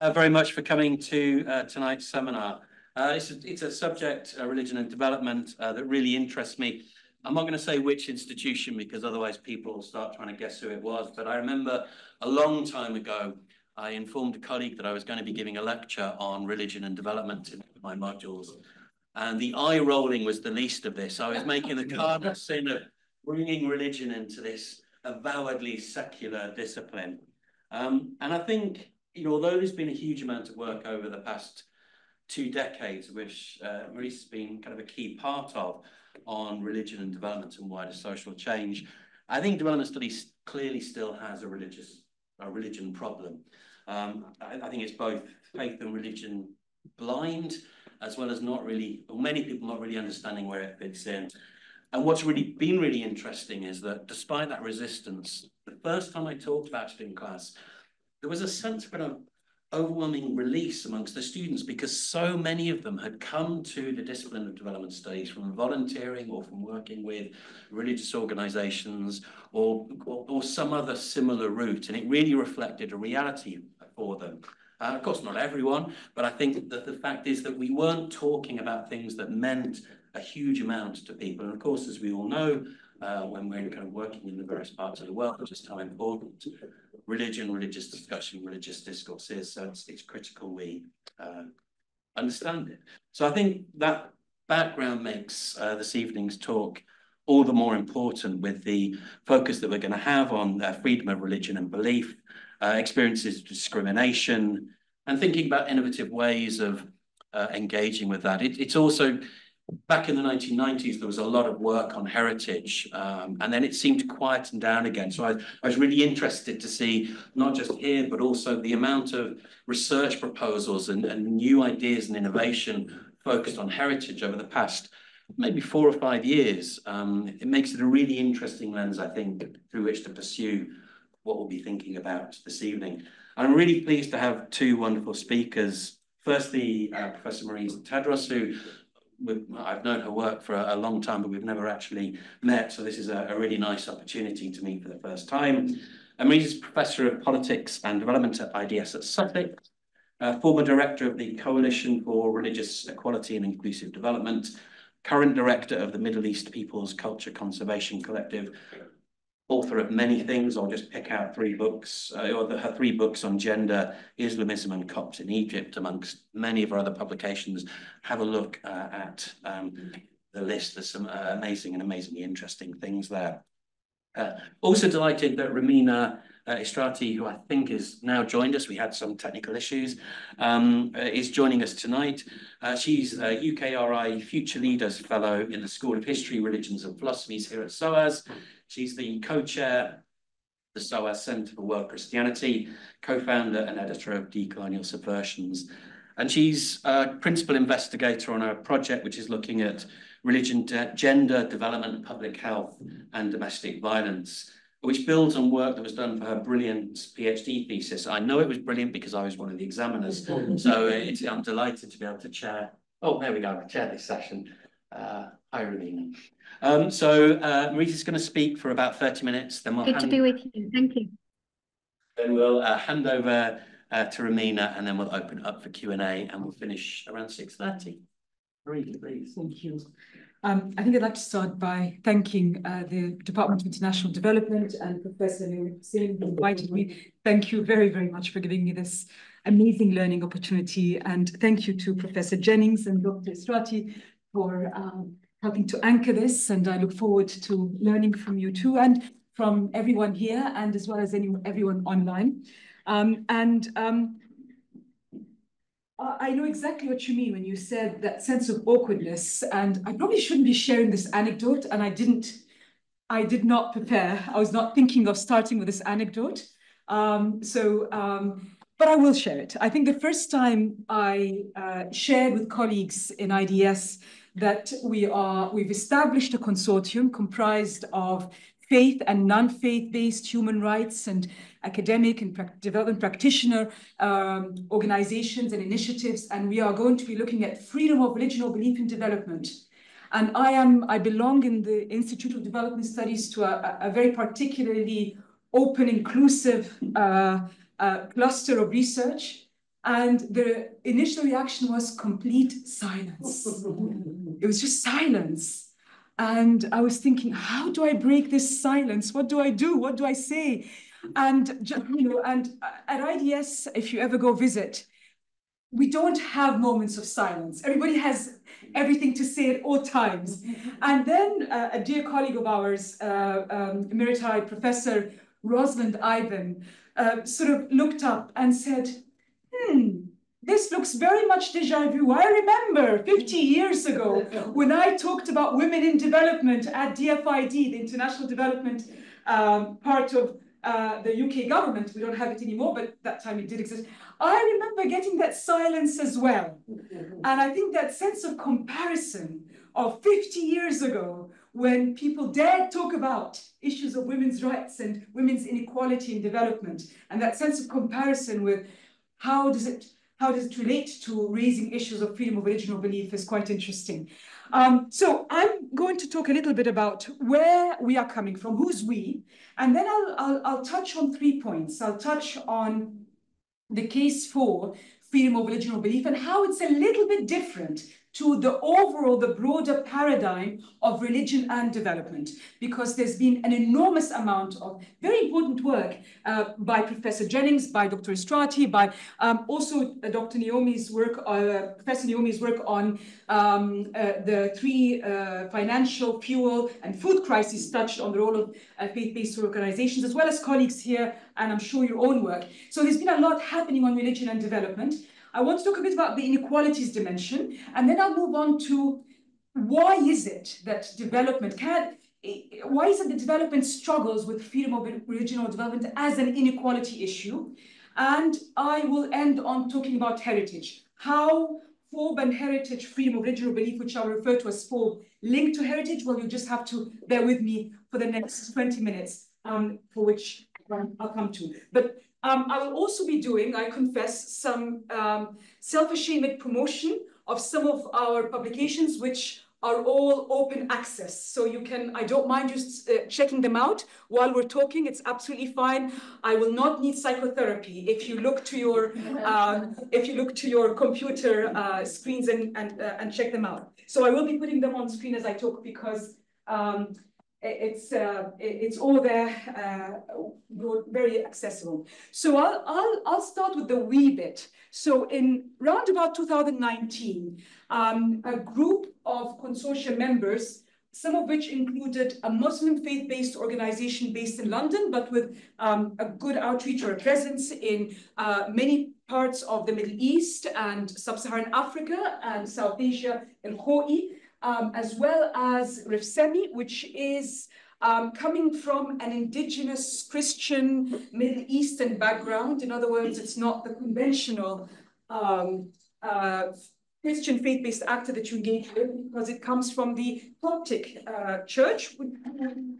Uh, very much for coming to uh, tonight's seminar. Uh, it's, a, it's a subject, uh, religion and development, uh, that really interests me. I'm not going to say which institution because otherwise people will start trying to guess who it was. But I remember a long time ago, I informed a colleague that I was going to be giving a lecture on religion and development in my modules. And the eye rolling was the least of this. I was making the cardinal sin of bringing religion into this avowedly secular discipline. Um, and I think you know, although there's been a huge amount of work over the past two decades, which uh, Mariz has been kind of a key part of on religion and development and wider social change, I think development studies clearly still has a religious, a religion problem. Um, I, I think it's both faith and religion blind, as well as not really, or many people not really understanding where it fits in. And what's really been really interesting is that despite that resistance, the first time I talked about it in class, there was a sense of of overwhelming release amongst the students because so many of them had come to the discipline of development studies from volunteering or from working with religious organizations or, or, or some other similar route. And it really reflected a reality for them. Uh, of course, not everyone, but I think that the fact is that we weren't talking about things that meant a huge amount to people. And of course, as we all know, uh, when we're kind of working in the various parts of the world, just how important religion, religious discussion, religious discourse is. So it's, it's critical we uh, understand it. So I think that background makes uh, this evening's talk all the more important with the focus that we're going to have on uh, freedom of religion and belief, uh, experiences of discrimination, and thinking about innovative ways of uh, engaging with that. It, it's also back in the 1990s, there was a lot of work on heritage, um, and then it seemed to quieten down again. So I, I, was really interested to see, not just here, but also the amount of research proposals and, and new ideas and innovation focused on heritage over the past maybe four or five years. Um, it makes it a really interesting lens, I think, through which to pursue what we'll be thinking about this evening. I'm really pleased to have two wonderful speakers. Firstly, uh, Professor Mariz Tadros, who I've known her work for a, a, long time, but we've never actually met. So this is a, a, really nice opportunity to meet for the first time. Mariz's Professor of Politics and Development at IDS at Sussex, former Director of the Coalition for Religious Equality and Inclusive Development, current Director of the Middle East People's Culture Conservation Collective, author of many things. I'll just pick out three books, uh, or the, her three books on gender, Islamism and Copts in Egypt, amongst many of her other publications. Have a look uh, at um, the list. There's some uh, amazing and amazingly interesting things there. Uh, also delighted that Romina uh, who I think is now joined us, we had some technical issues, um, uh, is joining us tonight. Uh, she's a UKRI Future Leaders Fellow in the School of History, Religions and Philosophies here at SOAS. She's the co-chair the SOAS Centre for World Christianity, co-founder and editor of Decolonial Subversions. And she's a principal investigator on a project which is looking at religion, de gender, development, public health, and domestic violence, which builds on work that was done for her brilliant PhD thesis. I know it was brilliant because I was one of the examiners. so I'm delighted to be able to chair. Oh, there we go, I chair this session. Uh, hi, Romina. Um, so uh, Mariz is going to speak for about 30 minutes. Then we'll Good to be with you. Thank you. Then we'll uh, hand over uh, to Romina and then we'll open up for Q&A and we'll finish around 6.30. Mariz, please. Thank you. Um, I think I'd like to start by thanking uh, the Department of International Development and Professor Singh who invited me. Thank you very, very much for giving me this amazing learning opportunity. And thank you to Professor Jennings and Dr. Istratii for um, helping to anchor this. And I look forward to learning from you too and from everyone here and as well as any, everyone online. Um, and um, I know exactly what you mean when you said that sense of awkwardness. And I probably shouldn't be sharing this anecdote. And I didn't, I did not prepare. I was not thinking of starting with this anecdote. Um, so, um, but I will share it. I think the first time I uh, shared with colleagues in IDS that we are, we've established a consortium comprised of faith and non-faith-based human rights and academic and pra development practitioner um, organizations and initiatives. And we are going to be looking at freedom of religion or belief in development. And I am, I belong in the Institute of Development Studies to a, a very particularly open, inclusive uh, uh, cluster of research And the initial reaction was complete silence. it was just silence. And I was thinking, how do I break this silence? What do I do? What do I say? And you know, and at IDS, if you ever go visit, we don't have moments of silence. Everybody has everything to say at all times. And then uh, a dear colleague of ours, uh, um, Emeriti Professor Rosalind Eyben, uh, sort of looked up and said, hmm, this looks very much deja vu. I remember 50 years ago when I talked about women in development at DFID, the International Development um, part of uh, the UK government. We don't have it anymore, but that time it did exist. I remember getting that silence as well. And I think that sense of comparison of 50 years ago when people dared talk about issues of women's rights and women's inequality in development, and that sense of comparison with how does it how does it relate to raising issues of freedom of religion or belief is quite interesting. Um, so I'm going to talk a little bit about where we are coming from, who's we, and then I'll, I'll, I'll touch on three points. I'll touch on the case for freedom of religion or belief and how it's a little bit different to the overall, the broader paradigm of religion and development, because there's been an enormous amount of very important work uh, by Professor Jennings, by Dr. Istratii, by um, also uh, Dr. Naomi's work, uh, Professor Naomi's work on um, uh, the three uh, financial, fuel, and food crises touched on the role of uh, faith-based organizations, as well as colleagues here, and I'm sure your own work. So there's been a lot happening on religion and development. I want to talk a bit about the inequalities dimension, and then I'll move on to why is it that development can, why is it that development struggles with freedom of religion or development as an inequality issue? And I will end on talking about heritage, how FoRB and heritage, freedom of religion or belief, which I'll refer to as FoRB, linked to heritage. Well, you just have to bear with me for the next 20 minutes, um, for which I'll come to. But um, I will also be doing, I confess, some um, self-ashamed promotion of some of our publications, which are all open access. So you can, I don't mind just uh, checking them out while we're talking. It's absolutely fine. I will not need psychotherapy if you look to your, uh, if you look to your computer uh, screens and, and, uh, and check them out. So I will be putting them on screen as I talk because um, it's uh, it's all there, uh, very accessible. So I'll, I'll, I'll start with the wee bit. So in round about 2019, um, a group of consortium members, some of which included a Muslim faith-based organization based in London, but with um, a good outreach or presence in uh, many parts of the Middle East and Sub-Saharan Africa and South Asia and Khoei, um, as well as Rifsemi, which is um, coming from an indigenous Christian Middle Eastern background. In other words, it's not the conventional um, uh, Christian faith-based actor that you engage with because it comes from the Coptic uh, church, which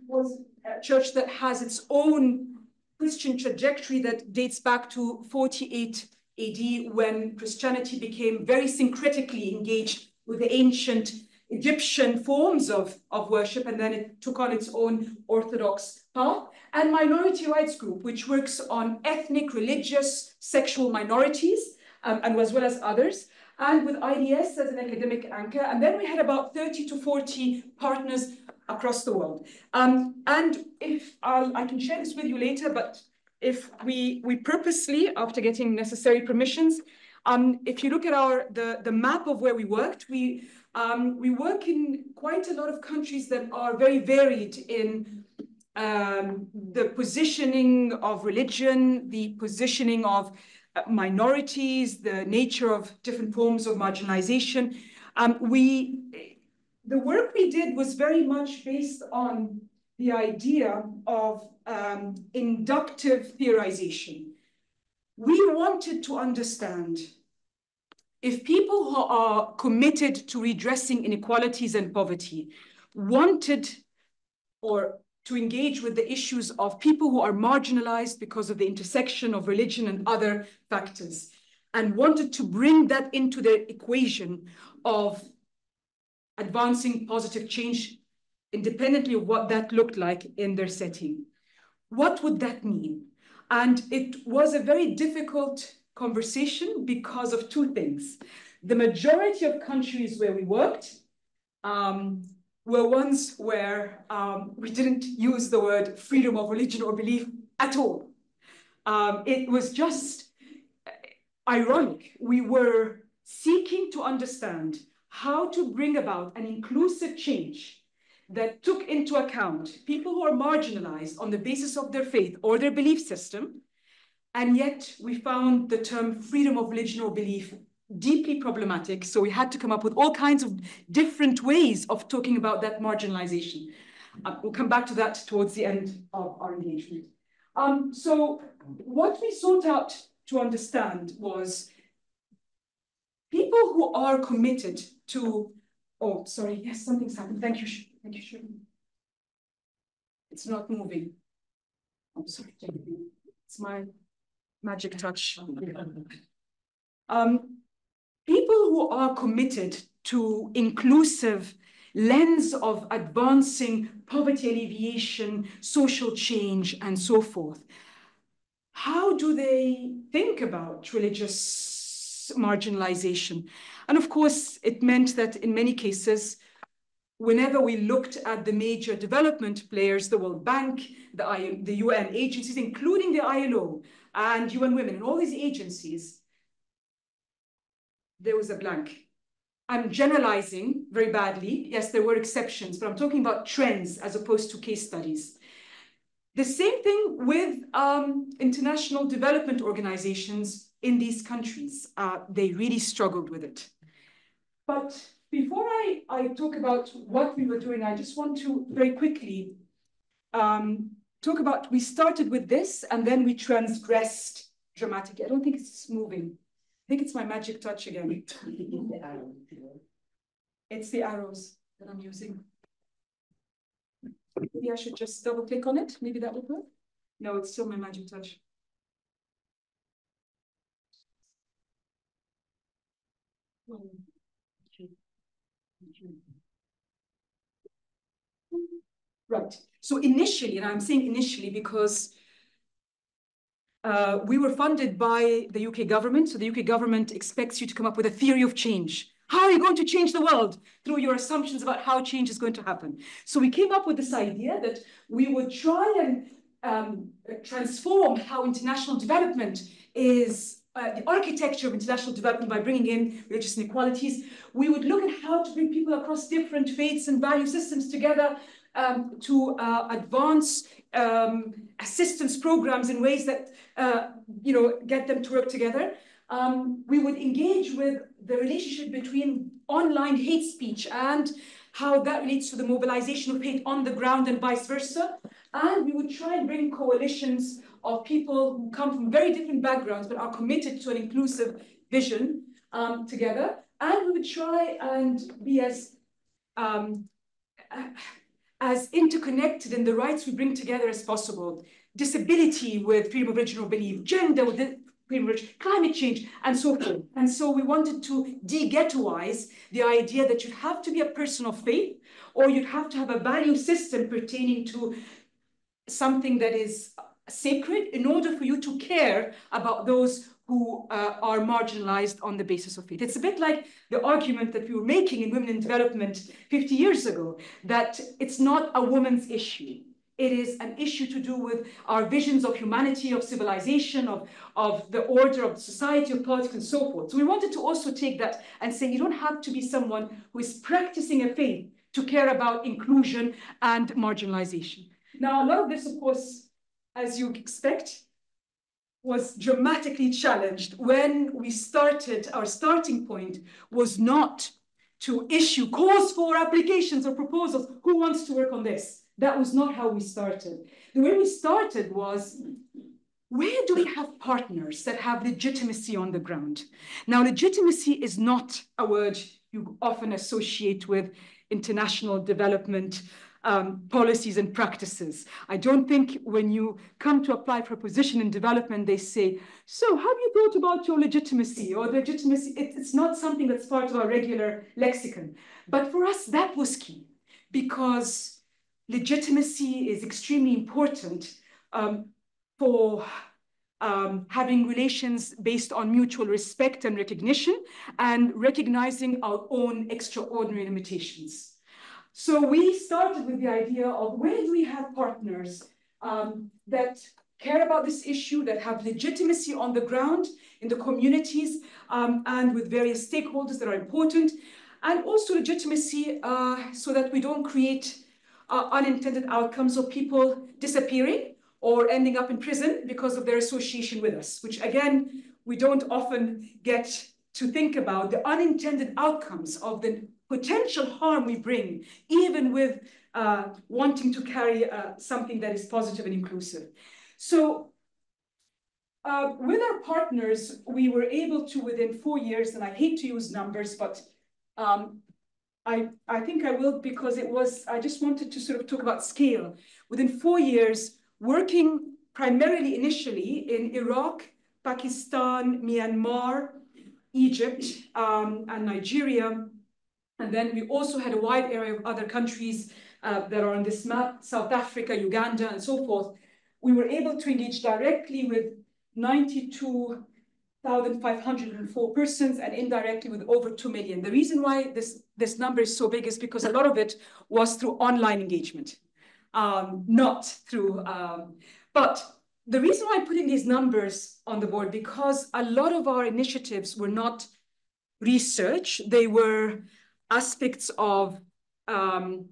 was a church that has its own Christian trajectory that dates back to 48 AD when Christianity became very syncretically engaged with the ancient Egyptian forms of, of worship, and then it took on its own Orthodox path. And Minority Rights Group, which works on ethnic, religious, sexual minorities, um, and as well as others, and with IDS as an academic anchor. And then we had about 30 to 40 partners across the world. Um, and if I'll, I can share this with you later, but if we, we purposely, after getting necessary permissions, um, if you look at our the, the map of where we worked, we um, we work in quite a lot of countries that are very varied in um, the positioning of religion, the positioning of uh, minorities, the nature of different forms of marginalization. Um, we, the work we did was very much based on the idea of um, inductive theorization. We wanted to understand if people who are committed to redressing inequalities and poverty wanted or to engage with the issues of people who are marginalized because of the intersection of religion and other factors, and wanted to bring that into the equation of advancing positive change independently of what that looked like in their setting. What would that mean? And it was a very difficult conversation because of two things. The majority of countries where we worked um, were ones where um, we didn't use the word freedom of religion or belief at all. Um, it was just ironic. We were seeking to understand how to bring about an inclusive change that took into account people who are marginalized on the basis of their faith or their belief system. And yet we found the term freedom of religion or belief deeply problematic. So we had to come up with all kinds of different ways of talking about that marginalization. Uh, we'll come back to that towards the end of our engagement. Um, so what we sought out to understand was people who are committed to, oh, sorry, yes, something's happened. Thank you, thank you, Shirley. It's not moving. I'm sorry, it's my magic touch. Um, people who are committed to inclusive lens of advancing poverty alleviation, social change, and so forth. How do they think about religious marginalization? And of course, it meant that in many cases, whenever we looked at the major development players, the World Bank, the, I, the UN agencies, including the ILO and UN Women, and all these agencies, there was a blank. I'm generalizing very badly. Yes, there were exceptions, but I'm talking about trends as opposed to case studies. The same thing with um, international development organizations in these countries. Uh, they really struggled with it. But before I, I talk about what we were doing, I just want to very quickly um, talk about, we started with this and then we transgressed dramatically. I don't think it's moving. I think it's my magic touch again. it's the arrows that I'm using. Maybe I should just double click on it. Maybe that would work. No, it's still my magic touch. Right. So initially, and I'm saying initially because uh, we were funded by the UK government. So the UK government expects you to come up with a theory of change. How are you going to change the world? Through your assumptions about how change is going to happen. So we came up with this idea that we would try and um, transform how international development is uh, the architecture of international development by bringing in religious inequalities. We would look at how to bring people across different faiths and value systems together um, to uh, advance um, assistance programs in ways that uh, you know get them to work together. Um, we would engage with the relationship between online hate speech and how that relates to the mobilization of hate on the ground and vice versa. And we would try and bring coalitions of people who come from very different backgrounds but are committed to an inclusive vision um, together. And we would try and be as um, as interconnected in the rights we bring together as possible. Disability with freedom of religion or belief, gender with freedom of religion, climate change, and so forth. And so we wanted to de-ghettoize the idea that you have to be a person of faith or you'd have to have a value system pertaining to something that is sacred in order for you to care about those who uh, are marginalized on the basis of faith. It's a bit like the argument that we were making in Women in Development 50 years ago, that it's not a woman's issue. It is an issue to do with our visions of humanity, of civilization, of, of the order of society, of politics, and so forth. So we wanted to also take that and say you don't have to be someone who is practicing a faith to care about inclusion and marginalization. Now, a lot of this, of course, as you expect, was dramatically challenged when we started, our starting point was not to issue calls for applications or proposals. Who wants to work on this? That was not how we started. The way we started was, where do we have partners that have legitimacy on the ground? Now, legitimacy is not a word you often associate with international development um, policies and practices. I don't think when you come to apply for a position in development, they say, so have you thought about your legitimacy or legitimacy? It, it's not something that's part of our regular lexicon. But for us, that was key because legitimacy is extremely important um, for um, having relations based on mutual respect and recognition, and recognizing our own extraordinary limitations. So we started with the idea of where do we have partners um, that care about this issue, that have legitimacy on the ground in the communities um, and with various stakeholders that are important, and also legitimacy uh, so that we don't create uh, unintended outcomes of people disappearing or ending up in prison because of their association with us, which again, we don't often get to think about the unintended outcomes of the potential harm we bring, even with uh, wanting to carry uh, something that is positive and inclusive. So uh, with our partners, we were able to, within four years, and I hate to use numbers, but um, I, I think I will because it was, I just wanted to sort of talk about scale. Within four years, working primarily initially in Iraq, Pakistan, Myanmar, Egypt, um, and Nigeria. And then we also had a wide area of other countries uh, that are on this map, South Africa, Uganda, and so forth. We were able to engage directly with 92,504 persons and indirectly with over 2 million. The reason why this, this number is so big is because a lot of it was through online engagement um, not through. Um, but the reason why I'm putting these numbers on the board because a lot of our initiatives were not research; they were aspects of um,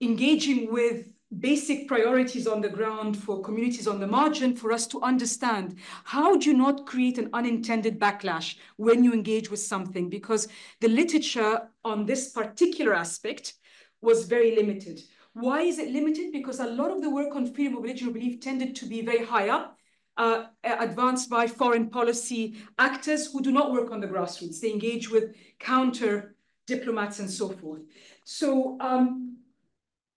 engaging with basic priorities on the ground for communities on the margin for us to understand how do you not create an unintended backlash when you engage with something because the literature on this particular aspect was very limited. Why is it limited? Because a lot of the work on freedom of religion or belief tended to be very high up, uh, advanced by foreign policy actors who do not work on the grassroots. They engage with counter diplomats and so forth. So um,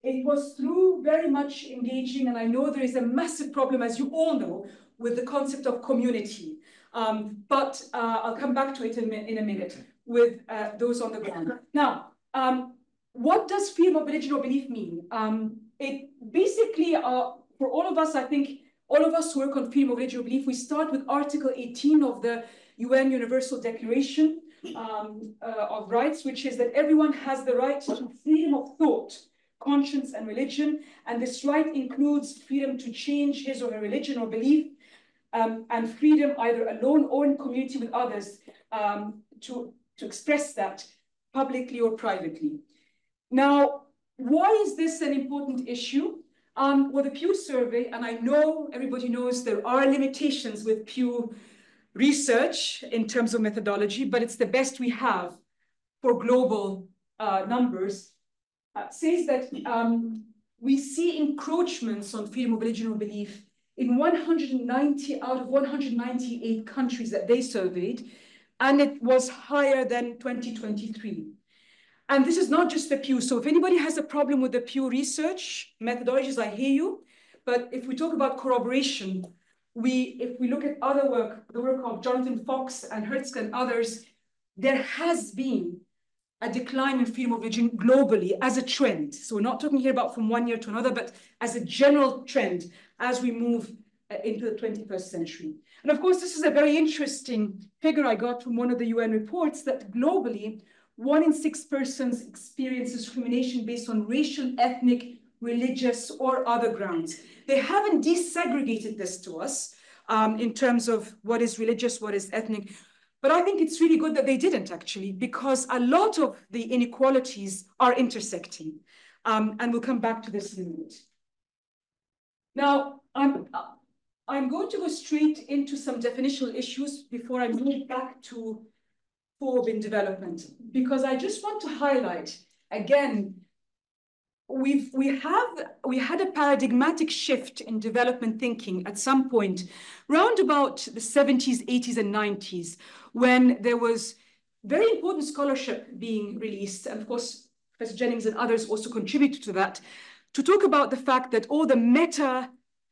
it was through very much engaging, and I know there is a massive problem, as you all know, with the concept of community. Um, but uh, I'll come back to it in, in a minute with uh, those on the ground. Now, um, what does freedom of religion or belief mean? Um, it basically, uh, for all of us, I think all of us work on freedom of religion belief, we start with Article 18 of the UN Universal Declaration um, uh, of Rights, which is that everyone has the right to freedom of thought, conscience, and religion. And this right includes freedom to change his or her religion or belief, um, and freedom either alone or in community with others um, to, to express that publicly or privately. Now, why is this an important issue? Um, well, the Pew survey, and I know everybody knows there are limitations with Pew research in terms of methodology, but it's the best we have for global uh, numbers, uh, says that um, we see encroachments on freedom of religion or belief in 190 out of 198 countries that they surveyed, and it was higher than 2023. And this is not just the Pew. So if anybody has a problem with the Pew research methodologies, I hear you. But if we talk about corroboration, we, if we look at other work, the work of Jonathan Fox and Herzog and others, there has been a decline in freedom of religion globally as a trend. So we're not talking here about from one year to another, but as a general trend as we move uh, into the 21st century. And of course, this is a very interesting figure I got from one of the UN reports that globally, one in six persons experiences discrimination based on racial, ethnic, religious, or other grounds. They haven't desegregated this to us um, in terms of what is religious, what is ethnic. But I think it's really good that they didn't actually, because a lot of the inequalities are intersecting. Um, and we'll come back to this in a minute. Now, I'm, I'm going to go straight into some definitional issues before I move back to FoRB in development, because I just want to highlight again, we've we have we had a paradigmatic shift in development thinking at some point round about the 70s 80s and 90s when there was very important scholarship being released. And of course professor jennings and others also contributed to that to talk about the fact that all the meta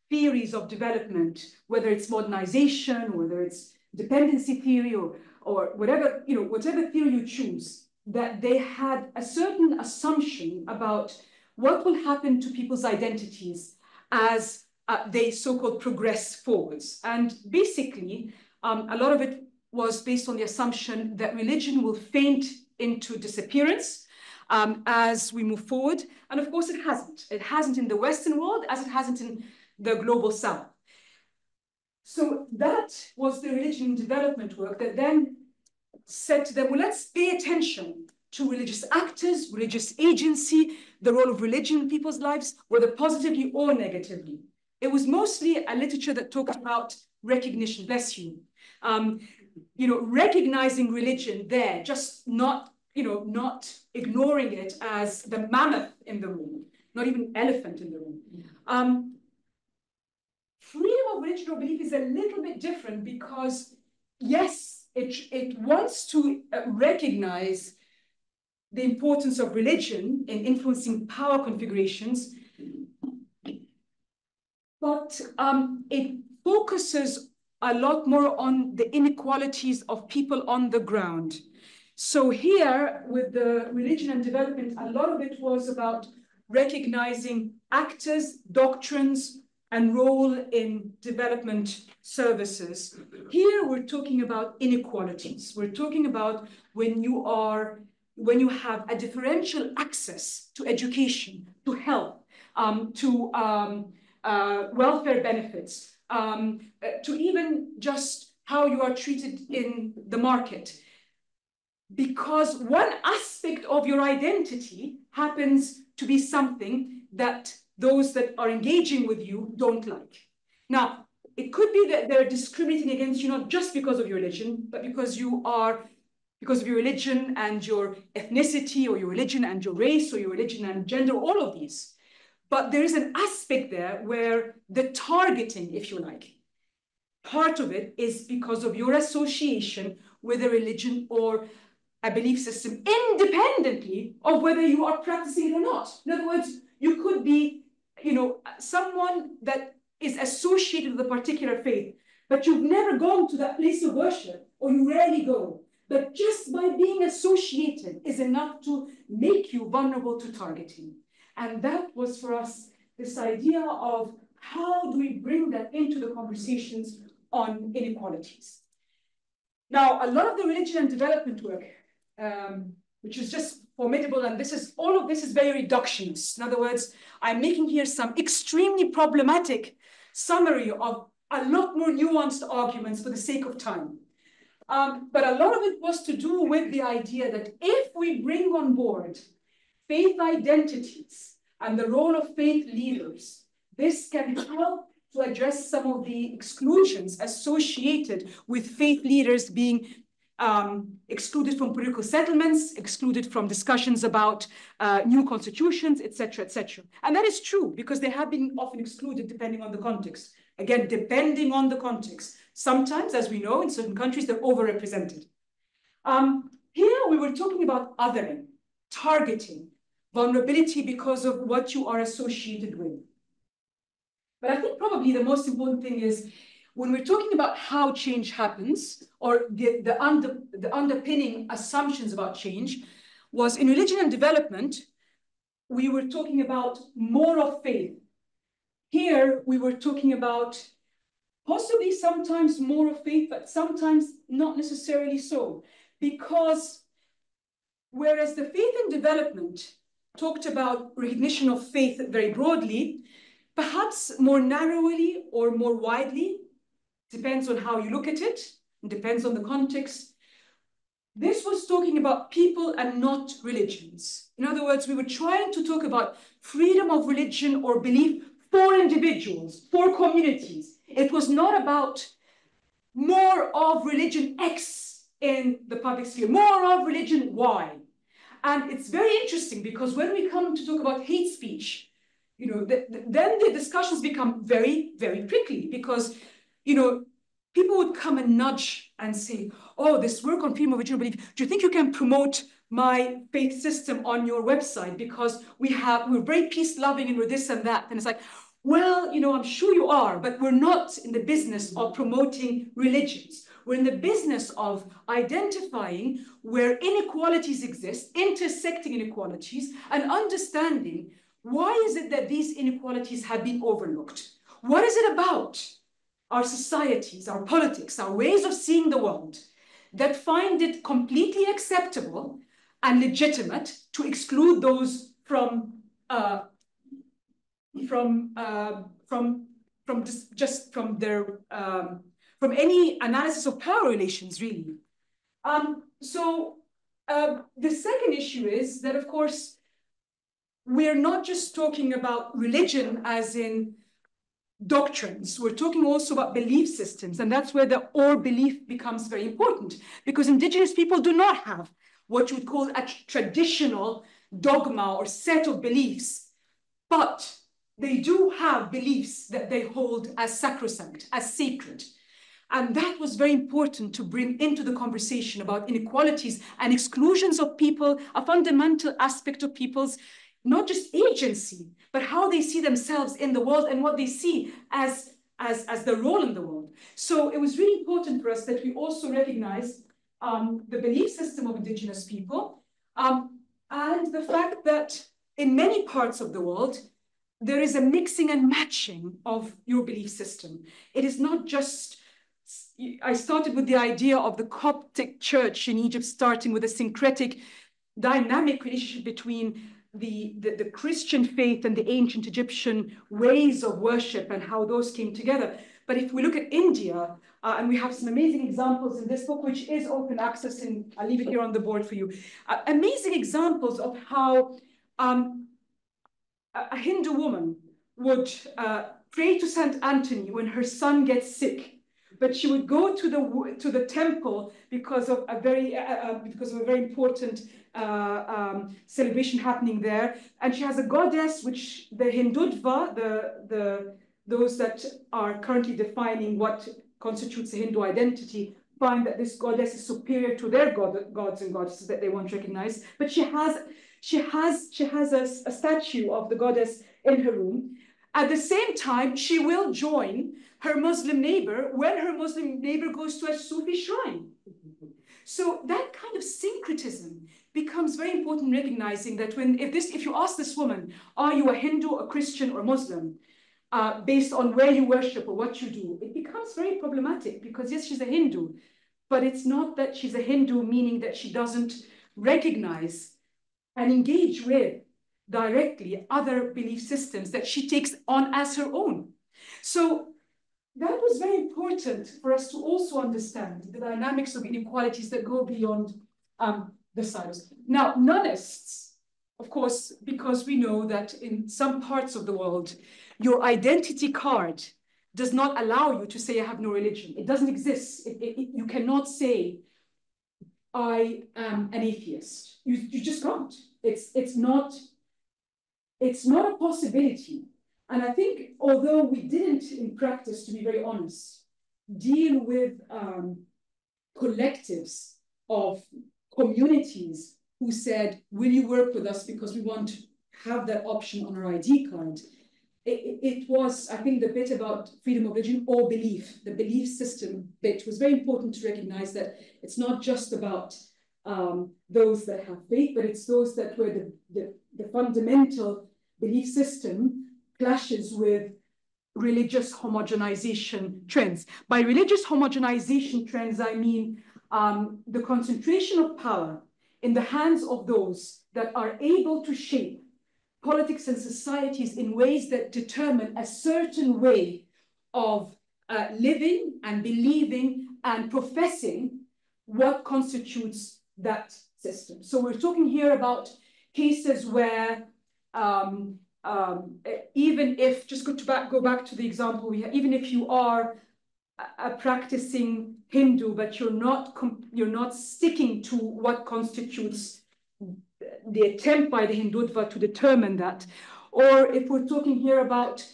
theories of development whether it's modernization whether it's dependency theory or or whatever, you know, whatever theory you choose, that they had a certain assumption about what will happen to people's identities as uh, they so-called progress forwards. And basically, um, a lot of it was based on the assumption that religion will faint into disappearance um, as we move forward. And of course, it hasn't. It hasn't in the Western world as it hasn't in the global South. So that was the religion development work that then said to them, well, let's pay attention to religious actors, religious agency, the role of religion in people's lives, whether positively or negatively. It was mostly a literature that talked about recognition, bless you. Um, you know, recognizing religion there, just not, you know, not ignoring it as the mammoth in the room, not even elephant in the room. Um, freedom of religion or belief is a little bit different because, yes, it, it wants to uh, recognize the importance of religion in influencing power configurations, but um, it focuses a lot more on the inequalities of people on the ground. So here, with the religion and development, a lot of it was about recognizing actors, doctrines, and role in development services. Here, we're talking about inequalities. We're talking about when you are when you have a differential access to education, to health, um, to um, uh, welfare benefits, um, to even just how you are treated in the market. Because one aspect of your identity happens to be something that those that are engaging with you don't like. Now, it could be that they're discriminating against you not just because of your religion, but because you are because of your religion and your ethnicity or your religion and your race or your religion and gender, all of these. But there is an aspect there where the targeting, if you like, part of it is because of your association with a religion or a belief system independently of whether you are practicing it or not. In other words, you could be, you know, someone that is associated with a particular faith, but you've never gone to that place of worship or you rarely go. But just by being associated is enough to make you vulnerable to targeting. And that was for us this idea of how do we bring that into the conversations on inequalities. Now, a lot of the religion and development work, um, which is just formidable, and this is all of this is very reductionist. In other words, I'm making here some extremely problematic summary of a lot more nuanced arguments for the sake of time. Um, but a lot of it was to do with the idea that if we bring on board faith identities and the role of faith leaders, this can help to address some of the exclusions associated with faith leaders being um, excluded from political settlements, excluded from discussions about uh, new constitutions, etc., etc. And that is true because they have been often excluded depending on the context. Again, depending on the context. Sometimes, as we know, in certain countries, they're overrepresented. Um, here, we were talking about othering, targeting, vulnerability because of what you are associated with. But I think probably the most important thing is when we're talking about how change happens or the, the, under, the underpinning assumptions about change was in religion and development, we were talking about more of faith. Here, we were talking about Possibly sometimes more of faith, but sometimes not necessarily so. Because whereas the faith and development talked about recognition of faith very broadly, perhaps more narrowly or more widely, depends on how you look at it, depends on the context. This was talking about people and not religions. In other words, we were trying to talk about freedom of religion or belief for individuals, for communities, it was not about more of religion X in the public sphere, more of religion Y. And it's very interesting because when we come to talk about hate speech, you know, the, the, then the discussions become very, very prickly because, you know, people would come and nudge and say, oh, this work on freedom of belief, do you think you can promote my faith system on your website because we have, we're very peace loving and we're this and that. And it's like, well, you know, I'm sure you are, but we're not in the business of promoting religions. We're in the business of identifying where inequalities exist, intersecting inequalities, and understanding why is it that these inequalities have been overlooked? What is it about our societies, our politics, our ways of seeing the world that find it completely acceptable and legitimate to exclude those from uh, from uh, from from just, just from their um, from any analysis of power relations, really. Um, so uh, the second issue is that, of course, we're not just talking about religion as in doctrines. We're talking also about belief systems, and that's where the or belief becomes very important because indigenous people do not have what you would call a traditional dogma or set of beliefs, but they do have beliefs that they hold as sacrosanct, as sacred. And that was very important to bring into the conversation about inequalities and exclusions of people, a fundamental aspect of people's not just agency, but how they see themselves in the world and what they see as, as, as their role in the world. So it was really important for us that we also recognize um, the belief system of indigenous people um, and the fact that in many parts of the world, there is a mixing and matching of your belief system. It is not just, I started with the idea of the Coptic church in Egypt, starting with a syncretic dynamic relationship between the, the, the, Christian faith and the ancient Egyptian ways of worship and how those came together. But if we look at India, uh, and we have some amazing examples in this book, which is open access, and I'll leave it here on the board for you. Uh, amazing examples of how um, a Hindu woman would uh, pray to Saint Anthony when her son gets sick, but she would go to the to the temple because of a very uh, uh, because of a very important um, celebration happening there, and she has a goddess which the Hindutva, the the those that are currently defining what constitutes a Hindu identity, find that this goddess is superior to their god, gods and goddesses that they want to recognize. But she has she has, she has a, a statue of the goddess in her room. At the same time, she will join her Muslim neighbor when her Muslim neighbor goes to a Sufi shrine. So that kind of syncretism becomes very important recognizing that when if this if you ask this woman, are you a Hindu, a Christian, or Muslim, uh, based on where you worship or what you do, it becomes very problematic because yes, she's a Hindu, but it's not that she's a Hindu, meaning that she doesn't recognize and engage with directly other belief systems that she takes on as her own. So that was very important for us to also understand the dynamics of inequalities that go beyond um, the silos. Now, nonists, of course, because we know that in some parts of the world, your identity card does not allow you to say, I have no religion. It doesn't exist. It, it, you cannot say, I am an atheist. You, you just can't. It's, it's, not, it's not a possibility. And I think, although we didn't, in practice, to be very honest, deal with um, collectives of communities who said, will you work with us because we want to have that option on our ID card, it, it, was, I think, the bit about freedom of religion or belief, the belief system bit was very important to recognize that it's not just about um, those that have faith, but it's those that where the, the, the fundamental belief system clashes with religious homogenization trends. By religious homogenization trends, I mean um, the concentration of power in the hands of those that are able to shape politics and societies in ways that determine a certain way of uh, living and believing and professing what constitutes that system. So we're talking here about cases where um, um, even if, just go, to back, go back to the example, we have, even if you are a, practicing Hindu, but you're not, you're not sticking to what constitutes the attempt by the Hindutva to determine that. Or if we're talking here about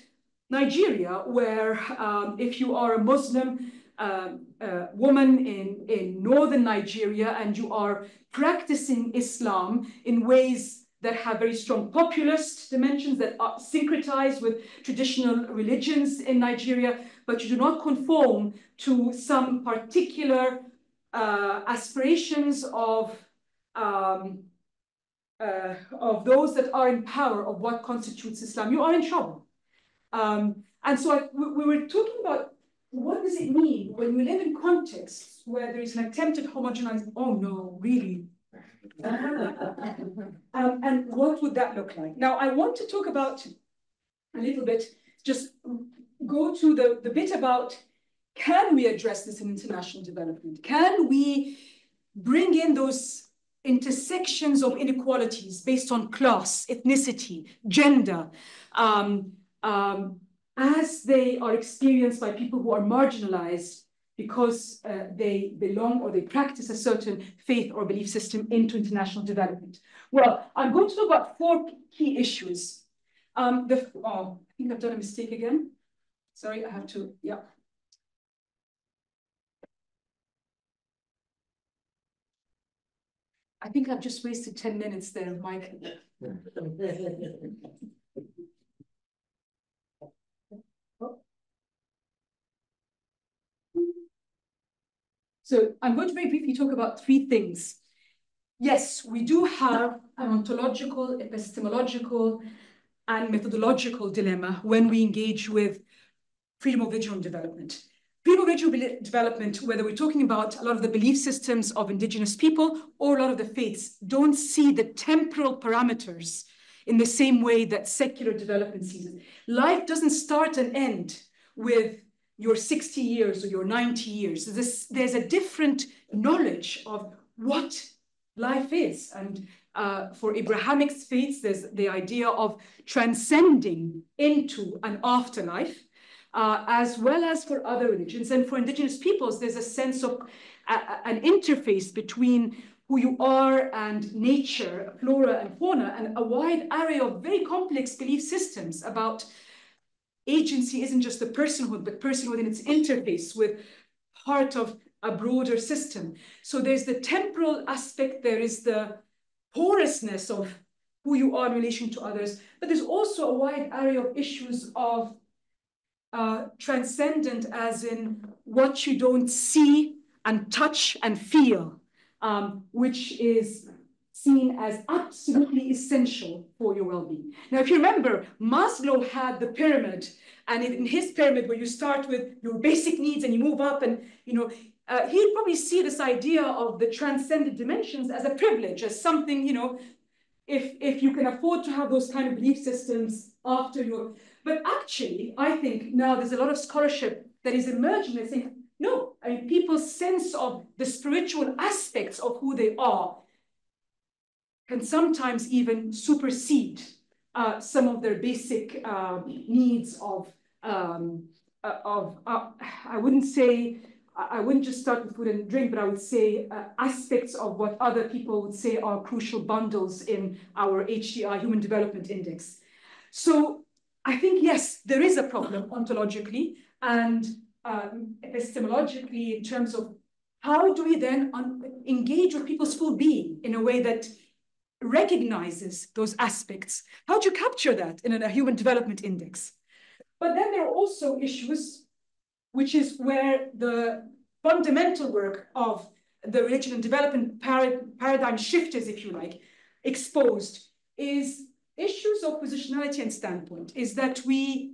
Nigeria, where um, if you are a Muslim uh, uh, woman in, in northern Nigeria and you are practicing Islam in ways that have very strong populist dimensions that are syncretized with traditional religions in Nigeria, but you do not conform to some particular uh, aspirations of um, uh, of those that are in power of what constitutes Islam, you are in trouble. Um, and so I, we, we were talking about what does it mean when we live in contexts where there is an attempted homogenizing, oh no, really? um, and what would that look like? Now, I want to talk about a little bit, just go to the, the bit about can we address this in international development? Can we bring in those intersections of inequalities based on class, ethnicity, gender, um, um, as they are experienced by people who are marginalized because uh, they belong or they practice a certain faith or belief system into international development. Well, I'm going to talk about four key issues. Um, the, oh, I think I've done a mistake again. Sorry, I have to, yeah. I think I've just wasted 10 minutes there, Mike. So I'm going to very briefly talk about three things. Yes, we do have an ontological, epistemological, and methodological dilemma when we engage with freedom of regional development. Freedom of regional development, whether we're talking about a lot of the belief systems of indigenous people or a lot of the faiths, don't see the temporal parameters in the same way that secular development sees it. Life doesn't start and end with your 60 years or your 90 years. There's a different knowledge of what life is. And uh, for Abrahamic faiths, there's the idea of transcending into an afterlife, uh, as well as for other religions. And for indigenous peoples, there's a sense of an interface between who you are and nature, flora and fauna, and a wide array of very complex belief systems about agency isn't just the personhood, but personhood in its interface with part of a broader system. So there's the temporal aspect, there is the porousness of who you are in relation to others, but there's also a wide area of issues of uh, transcendent as in what you don't see and touch and feel, um, which is seen as absolutely essential for your well-being. Now, if you remember, Maslow had the pyramid, and in his pyramid, where you start with your basic needs and you move up, and you know, uh, he'd probably see this idea of the transcendent dimensions as a privilege, as something, you know, if if you can afford to have those kind of belief systems after your. But actually, I think now there's a lot of scholarship that is emerging. I think no, I mean, people's sense of the spiritual aspects of who they are can sometimes even supersede uh, some of their basic uh, needs of, um, uh, of uh, I wouldn't say, I wouldn't just start with food and drink, but I would say uh, aspects of what other people would say are crucial bundles in our HDI, Human Development Index. So I think, yes, there is a problem ontologically and um, epistemologically in terms of how do we then engage with people's full being in a way that recognizes those aspects. How do you capture that in a human development index? But then there are also issues, which is where the fundamental work of the religion and development paradigm shifters, if you like, exposed, is issues of positionality and standpoint, is that we,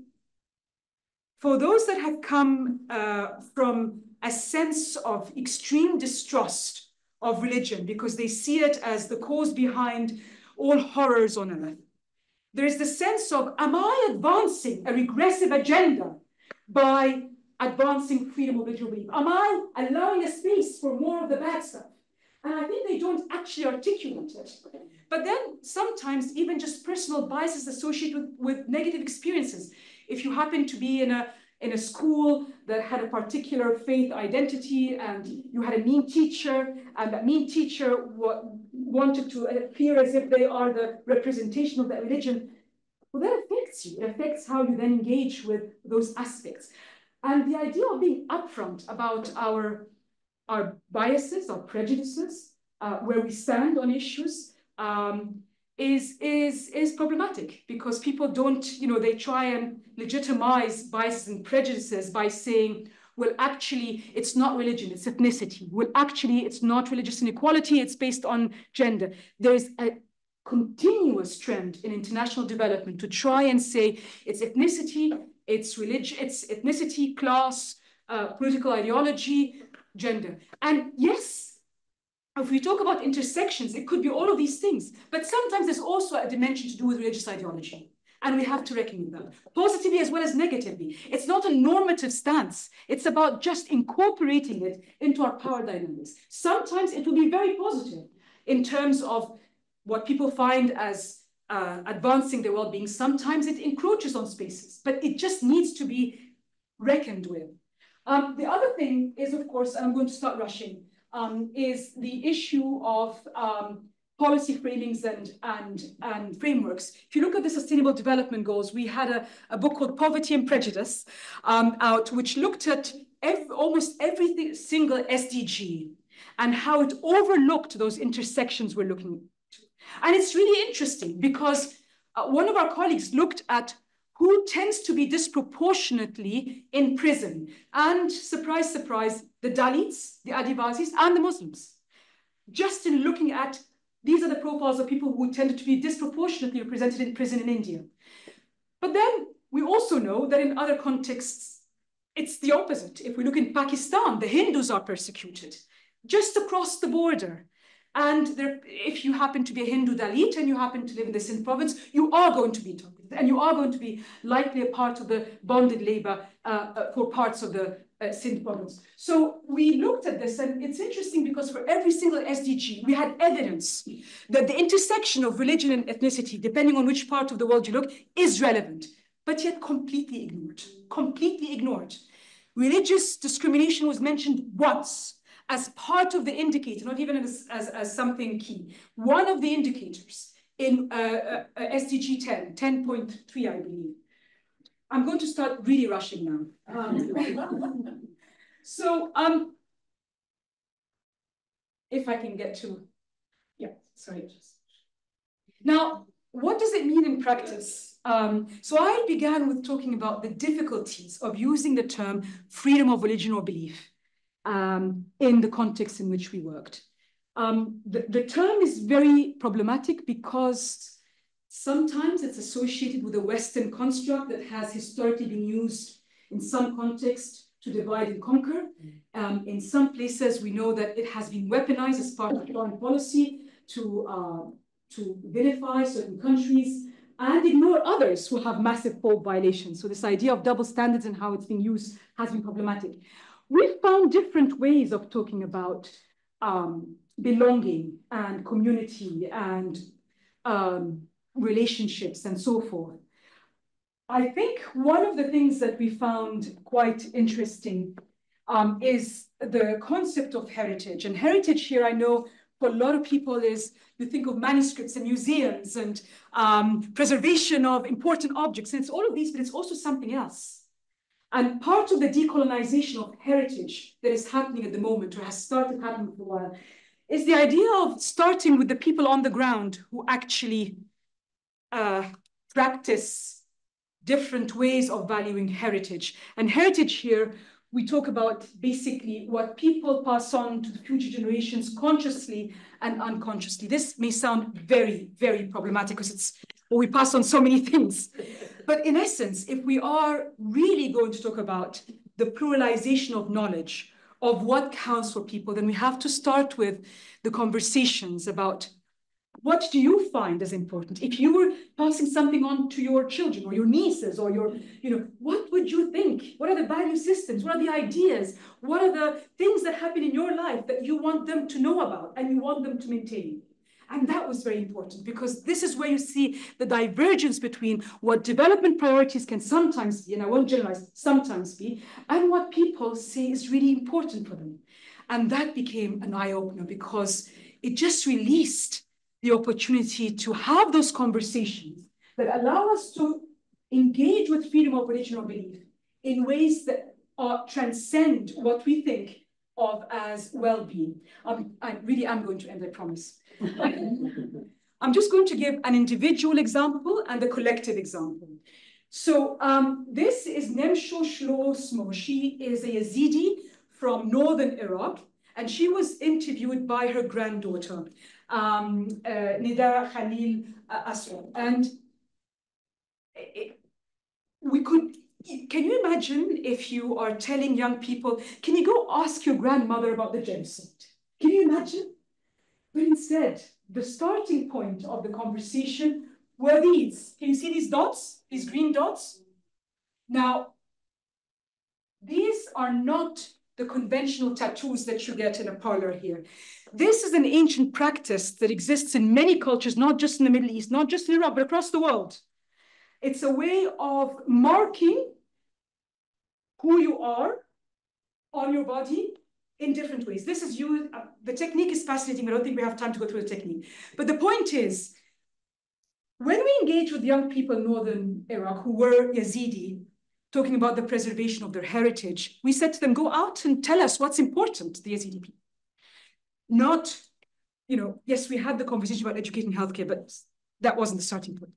for those that have come uh, from a sense of extreme distrust of religion because they see it as the cause behind all horrors on earth. There is the sense of, am I advancing a regressive agenda by advancing freedom of religious belief? Am I allowing a space for more of the bad stuff? And I think they don't actually articulate it. But then sometimes even just personal biases associated with, with negative experiences. If you happen to be in a in a school that had a particular faith identity and you had a mean teacher and that mean teacher wanted to appear as if they are the representation of that religion, well, that affects you. It affects how you then engage with those aspects. And the idea of being upfront about our, our biases, our prejudices, uh, where we stand on issues, um, is is is problematic because people don't, you know, they try and legitimize biases and prejudices by saying, well, actually, it's not religion, it's ethnicity. Well, actually, it's not religious inequality, it's based on gender. There's a continuous trend in international development to try and say it's ethnicity, it's religion, it's ethnicity, class, uh, political ideology, gender. And yes, if we talk about intersections, it could be all of these things, but sometimes there's also a dimension to do with religious ideology. And we have to reckon with that, positively as well as negatively. It's not a normative stance. It's about just incorporating it into our power dynamics. Sometimes it will be very positive in terms of what people find as uh, advancing their well-being. Sometimes it encroaches on spaces, but it just needs to be reckoned with. Um, the other thing is, of course, I'm going to start rushing, um, is the issue of um, policy framings and, and, and frameworks. If you look at the Sustainable Development Goals, we had a, a book called Poverty and Prejudice um, out, which looked at almost every single SDG and how it overlooked those intersections we're looking to. And it's really interesting because uh, one of our colleagues looked at who tends to be disproportionately in prison. And surprise, surprise, the Dalits, the Adivasis, and the Muslims. Just in looking at, these are the profiles of people who tended to be disproportionately represented in prison in India. But then we also know that in other contexts, it's the opposite. If we look in Pakistan, the Hindus are persecuted just across the border. And there, if you happen to be a Hindu Dalit and you happen to live in the Sindh province, you are going to be targeted and you are going to be likely a part of the bonded labor uh, uh, for parts of the uh, Sindh province. So we looked at this and it's interesting because for every single SDG, we had evidence that the intersection of religion and ethnicity, depending on which part of the world you look, is relevant, but yet completely ignored, completely ignored. Religious discrimination was mentioned once as part of the indicator, not even as, as, as something key. One of the indicators in uh, uh, uh SDG 10, 10.3, I believe. I'm going to start really rushing now. Um, so um, if I can get to, yeah, sorry. Now, what does it mean in practice? Um, so I began with talking about the difficulties of using the term freedom of religion or belief um, in the context in which we worked. Um, the, the term is very problematic because sometimes it's associated with a Western construct that has historically been used in some context to divide and conquer. Um, in some places, we know that it has been weaponized as part of foreign policy to, uh, to vilify certain countries and ignore others who have massive FoRB violations. So this idea of double standards and how it's being used has been problematic we found different ways of talking about um, belonging and community and um, relationships and so forth. I think one of the things that we found quite interesting um, is the concept of heritage. And heritage here, I know for a lot of people is, you think of manuscripts and museums and um, preservation of important objects. And it's all of these, but it's also something else. And part of the decolonization of heritage that is happening at the moment, or has started happening for a while, is the idea of starting with the people on the ground who actually uh, practice different ways of valuing heritage. And heritage here, we talk about basically what people pass on to the future generations consciously and unconsciously. This may sound very, very problematic because it's well, we pass on so many things. But in essence, if we are really going to talk about the pluralization of knowledge, of what counts for people, then we have to start with the conversations about what do you find as important? If you were passing something on to your children or your nieces or your, you know, what would you think? What are the value systems? What are the ideas? What are the things that happen in your life that you want them to know about and you want them to maintain? And that was very important because this is where you see the divergence between what development priorities can sometimes be, and I won't generalize, sometimes be, and what people say is really important for them. And that became an eye opener because it just released the opportunity to have those conversations that allow us to engage with freedom of religion or belief in ways that are, transcend what we think of as well-being. Um, I really am going to end, I promise. I'm just going to give an individual example and a collective example. So um, this is Nemsho Shlo Smo. She is a Yazidi from northern Iraq, and she was interviewed by her granddaughter, um, uh, Nida Khalil uh, Aswad. And it, we could can you imagine if you are telling young people, can you go ask your grandmother about the genocide? Can you imagine? But instead, the starting point of the conversation were these. Can you see these dots, these green dots? Now, these are not the conventional tattoos that you get in a parlor here. This is an ancient practice that exists in many cultures, not just in the Middle East, not just in Iraq, but across the world. It's a way of marking who you are on your body in different ways. This is you, uh, the technique is fascinating. I don't think we have time to go through the technique. But the point is, when we engage with young people in northern Iraq who were Yazidi, talking about the preservation of their heritage, we said to them, go out and tell us what's important the Yazidi people. Not, you know, yes, we had the conversation about educating healthcare, but that wasn't the starting point.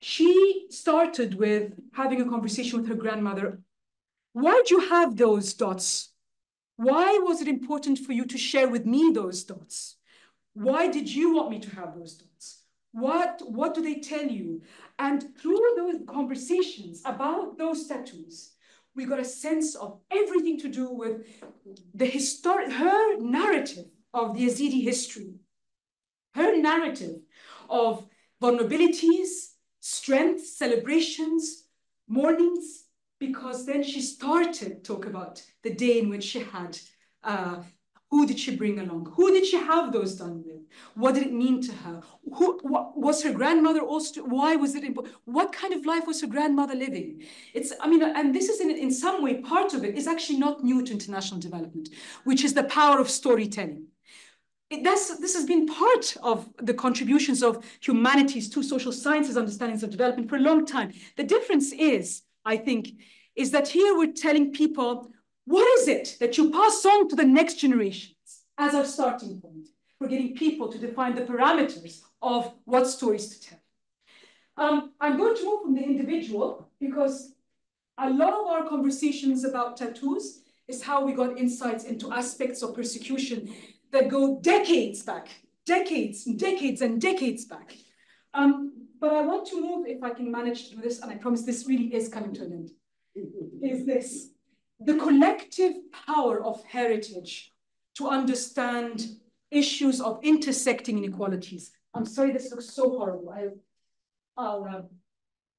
She started with having a conversation with her grandmother. Why'd you have those dots? Why was it important for you to share with me those dots? Why did you want me to have those dots? What, what do they tell you? And through those conversations about those tattoos, we got a sense of everything to do with the historic, her narrative of the Yazidi history, her narrative of vulnerabilities, strength, celebrations, mournings, because then she started talk about the day in which she had, uh, who did she bring along? Who did she have those done with? What did it mean to her? Who, was her grandmother also, why was it important? What kind of life was her grandmother living? It's, I mean, and this is in, in some way, part of it is actually not new to international development, which is the power of storytelling it, that's, this has been part of the contributions of humanities to social sciences understandings of development for a long time. The difference is, I think, is that here we're telling people, what is it that you pass on to the next generations as our starting point? We're getting people to define the parameters of what stories to tell. Um, I'm going to move from the individual because a lot of our conversations about tattoos is how we got insights into aspects of persecution that go decades back, decades and decades and decades back. Um, but I want to move, if I can manage to do this, and I promise this really is coming to an end, is this. The collective power of heritage to understand issues of intersecting inequalities. I'm sorry, this looks so horrible. I, will uh,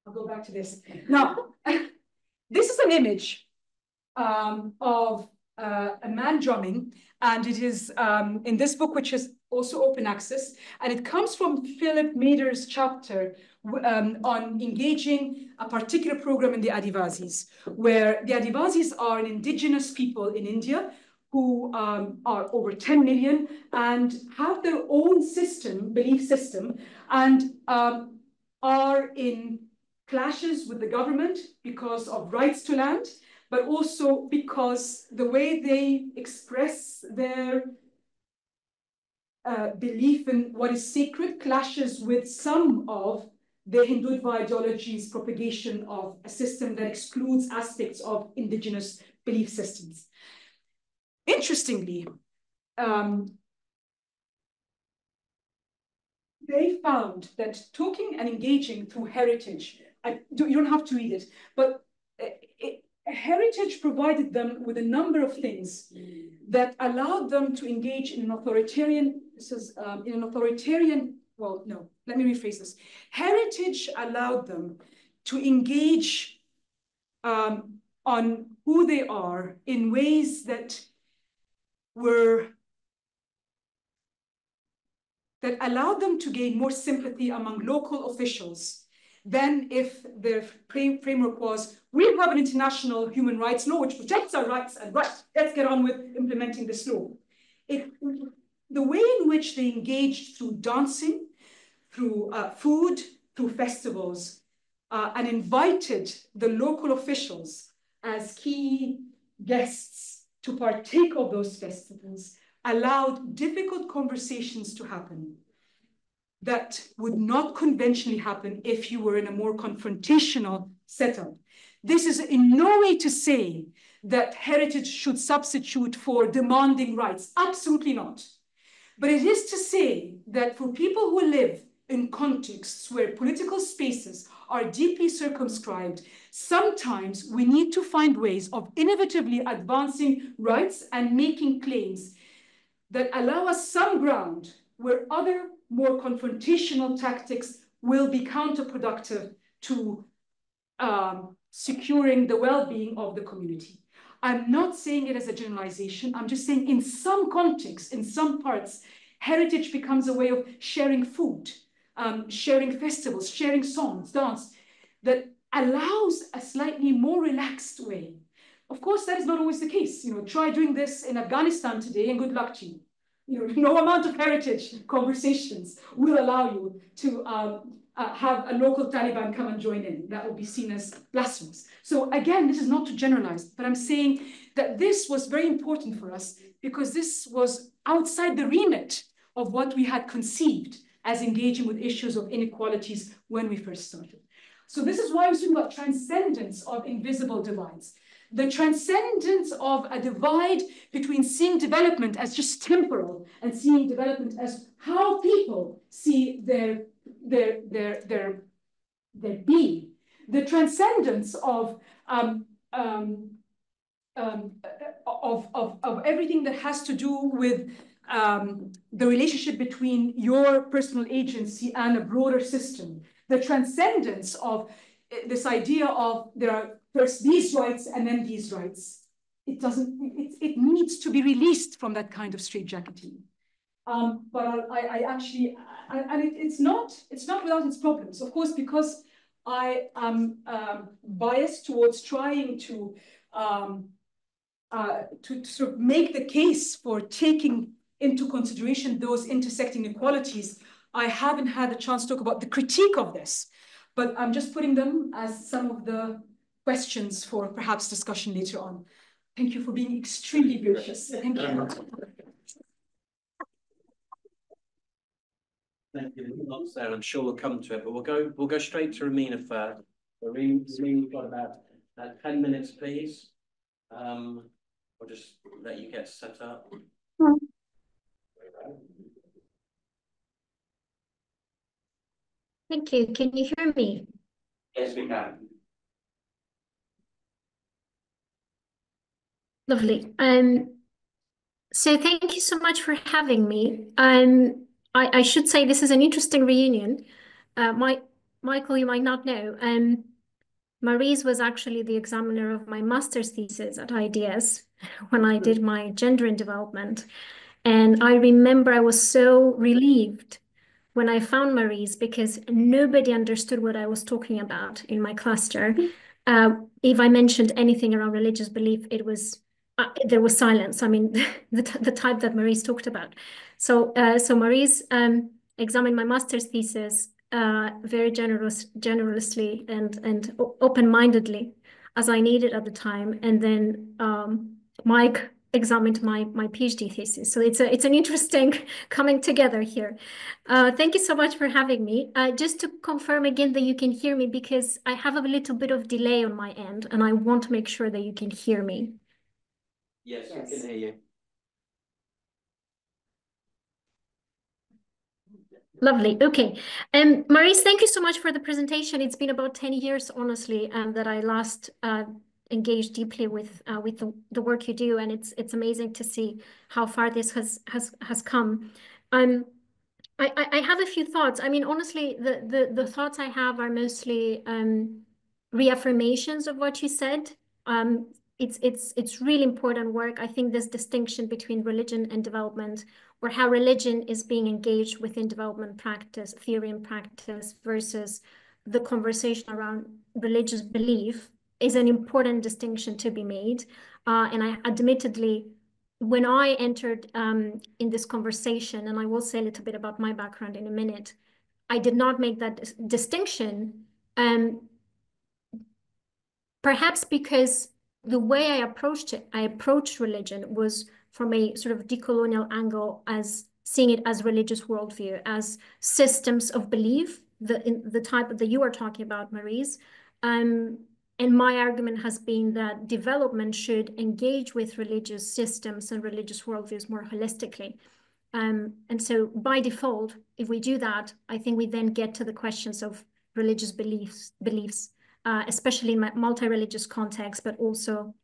I'll go back to this. Now, this is an image um, of uh, a man drumming, and it is um, in this book, which is also open access, and it comes from Philip Mader's chapter um, on engaging a particular program in the Adivasis, where the Adivasis are an indigenous people in India who um, are over 10 million and have their own system, belief system, and um, are in clashes with the government because of rights to land, but also because the way they express their uh, belief in what is sacred clashes with some of the Hindutva ideology's propagation of a system that excludes aspects of indigenous belief systems. Interestingly, um, they found that talking and engaging through heritage, I, you don't have to read it, but it, heritage provided them with a number of things that allowed them to engage in an authoritarian, this is um, in an authoritarian, well, no, let me rephrase this. Heritage allowed them to engage um, on who they are in ways that were that allowed them to gain more sympathy among local officials than if the framework was, we have an international human rights law which protects our rights and right, let's get on with implementing this law. It, the way in which they engaged through dancing, through uh, food, through festivals, uh, and invited the local officials as key guests to partake of those festivals allowed difficult conversations to happen that would not conventionally happen if you were in a more confrontational setup. This is in no way to say that heritage should substitute for demanding rights. Absolutely not. But it is to say that for people who live in contexts where political spaces are deeply circumscribed, sometimes we need to find ways of innovatively advancing rights and making claims that allow us some ground where other more confrontational tactics will be counterproductive to um, securing the well-being of the community. I'm not saying it as a generalization. I'm just saying in some contexts, in some parts, heritage becomes a way of sharing food, um, sharing festivals, sharing songs, dance, that allows a slightly more relaxed way. Of course, that is not always the case. You know, try doing this in Afghanistan today and good luck to you. You know, no amount of heritage conversations will allow you to um, uh, have a local Taliban come and join in. That will be seen as blasphemous. So again, this is not to generalize, but I'm saying that this was very important for us because this was outside the remit of what we had conceived as engaging with issues of inequalities when we first started. So this is why I was talking about transcendence of invisible divides. The transcendence of a divide between seeing development as just temporal and seeing development as how people see their their, their, their, their being. The transcendence of, um, um, um, of, of, of everything that has to do with um, the relationship between your personal agency and a broader system. The transcendence of eh, this idea of there are first these rights and then these rights. It doesn't, it, it needs to be released from that kind of straitjacketing. Um, but I, I actually, and it, it's not, it's not without its problems. Of course, because I am um, biased towards trying to, um, uh, to, to sort of make the case for taking into consideration those intersecting inequalities, I haven't had a chance to talk about the critique of this, but I'm just putting them as some of the questions for perhaps discussion later on. Thank you for being extremely gracious. Thank you. Thank you. Lots there. I'm sure we'll come to it, but we'll go. We'll go straight to Romina first. Romina, we've got about uh, ten minutes, please. Um, I'll just let you get set up. Thank you. Can you hear me? Yes, we can. Lovely. Um, so thank you so much for having me. Um, I, I should say this is an interesting reunion. Uh, my, Michael, you might not know, um, Mariz was actually the examiner of my master's thesis at IDS when I did my gender and development. And I remember I was so relieved when I found Mariz because nobody understood what I was talking about in my cluster. Uh, if I mentioned anything around religious belief, it was uh, there was silence. I mean, the, the type that Mariz talked about. So, uh, so Mariz um, examined my master's thesis uh, very generous, generously and and open-mindedly, as I needed at the time. And then um, Mike examined my my PhD thesis. So it's a it's an interesting coming together here. Uh, thank you so much for having me. Uh, just to confirm again that you can hear me because I have a little bit of delay on my end, and I want to make sure that you can hear me. Yes, yes. we can hear you. Lovely. Okay. Um, Mariz, thank you so much for the presentation. It's been about 10 years, honestly, um, that I last uh, engaged deeply with uh, with the, the work you do. And it's it's amazing to see how far this has has has come. Um, I, I have a few thoughts. I mean, honestly, the, the, the thoughts I have are mostly um, reaffirmations of what you said. Um, it's it's it's really important work. I think this distinction between religion and development, or how religion is being engaged within development practice, theory and practice, versus the conversation around religious belief, is an important distinction to be made. Uh, and I admittedly, when I entered um, in this conversation, and I will say a little bit about my background in a minute, I did not make that distinction. Um, perhaps because the way I approached it, I approached religion was from a sort of decolonial angle as seeing it as religious worldview, as systems of belief, the the type that you are talking about, Mariz. Um, and my argument has been that development should engage with religious systems and religious worldviews more holistically. Um, and so by default, if we do that, I think we then get to the questions of religious beliefs, beliefs, uh, especially in multi-religious contexts, but also,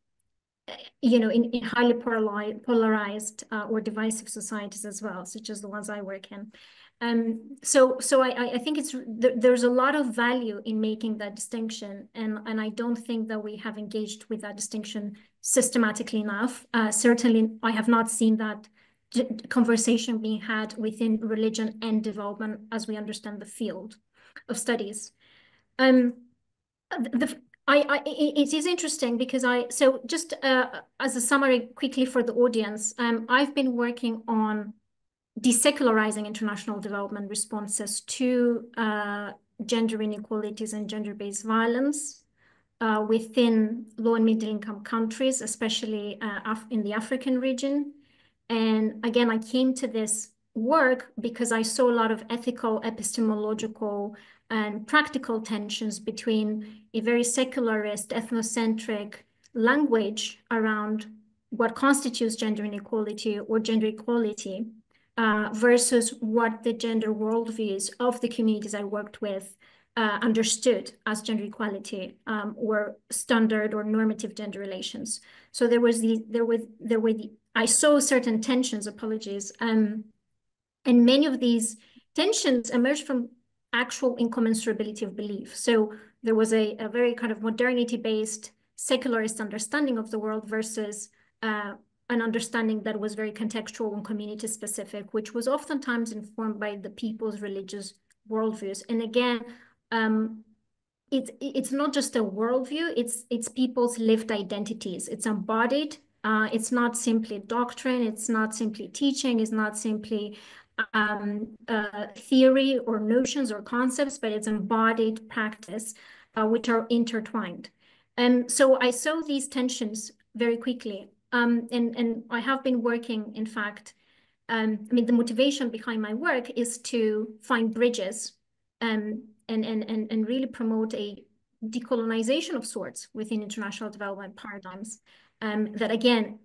uh, you know, in, in highly polarized, uh, or divisive societies as well, such as the ones I work in. Um, so, so I, I think it's there's a lot of value in making that distinction, and and I don't think that we have engaged with that distinction systematically enough. Uh, certainly, I have not seen that conversation being had within religion and development as we understand the field of studies. Um, the, I, I, it is interesting because I, so just uh, as a summary quickly for the audience, um, I've been working on desecularizing international development responses to uh, gender inequalities and gender-based violence uh, within low and middle income countries, especially uh, in the African region. And again, I came to this work because I saw a lot of ethical, epistemological, and practical tensions between a very secularist, ethnocentric language around what constitutes gender inequality or gender equality uh, versus what the gender worldviews of the communities I worked with uh, understood as gender equality um, or standard or normative gender relations. So there was the there was there were the I saw certain tensions, apologies, um, and many of these tensions emerged from actual incommensurability of belief. So there was a, a very kind of modernity-based secularist understanding of the world versus uh, an understanding that was very contextual and community-specific, which was oftentimes informed by the people's religious worldviews. And again, um, it's it's not just a worldview; it's it's people's lived identities. It's embodied uh, it's not simply doctrine, it's not simply teaching, it's not simply um, uh, theory or notions or concepts, but it's embodied practice, uh, which are intertwined. And so I saw these tensions very quickly. Um, and, and I have been working, in fact, um, I mean, the motivation behind my work is to find bridges um, and, and, and, and really promote a decolonization of sorts within international development paradigms um, that again,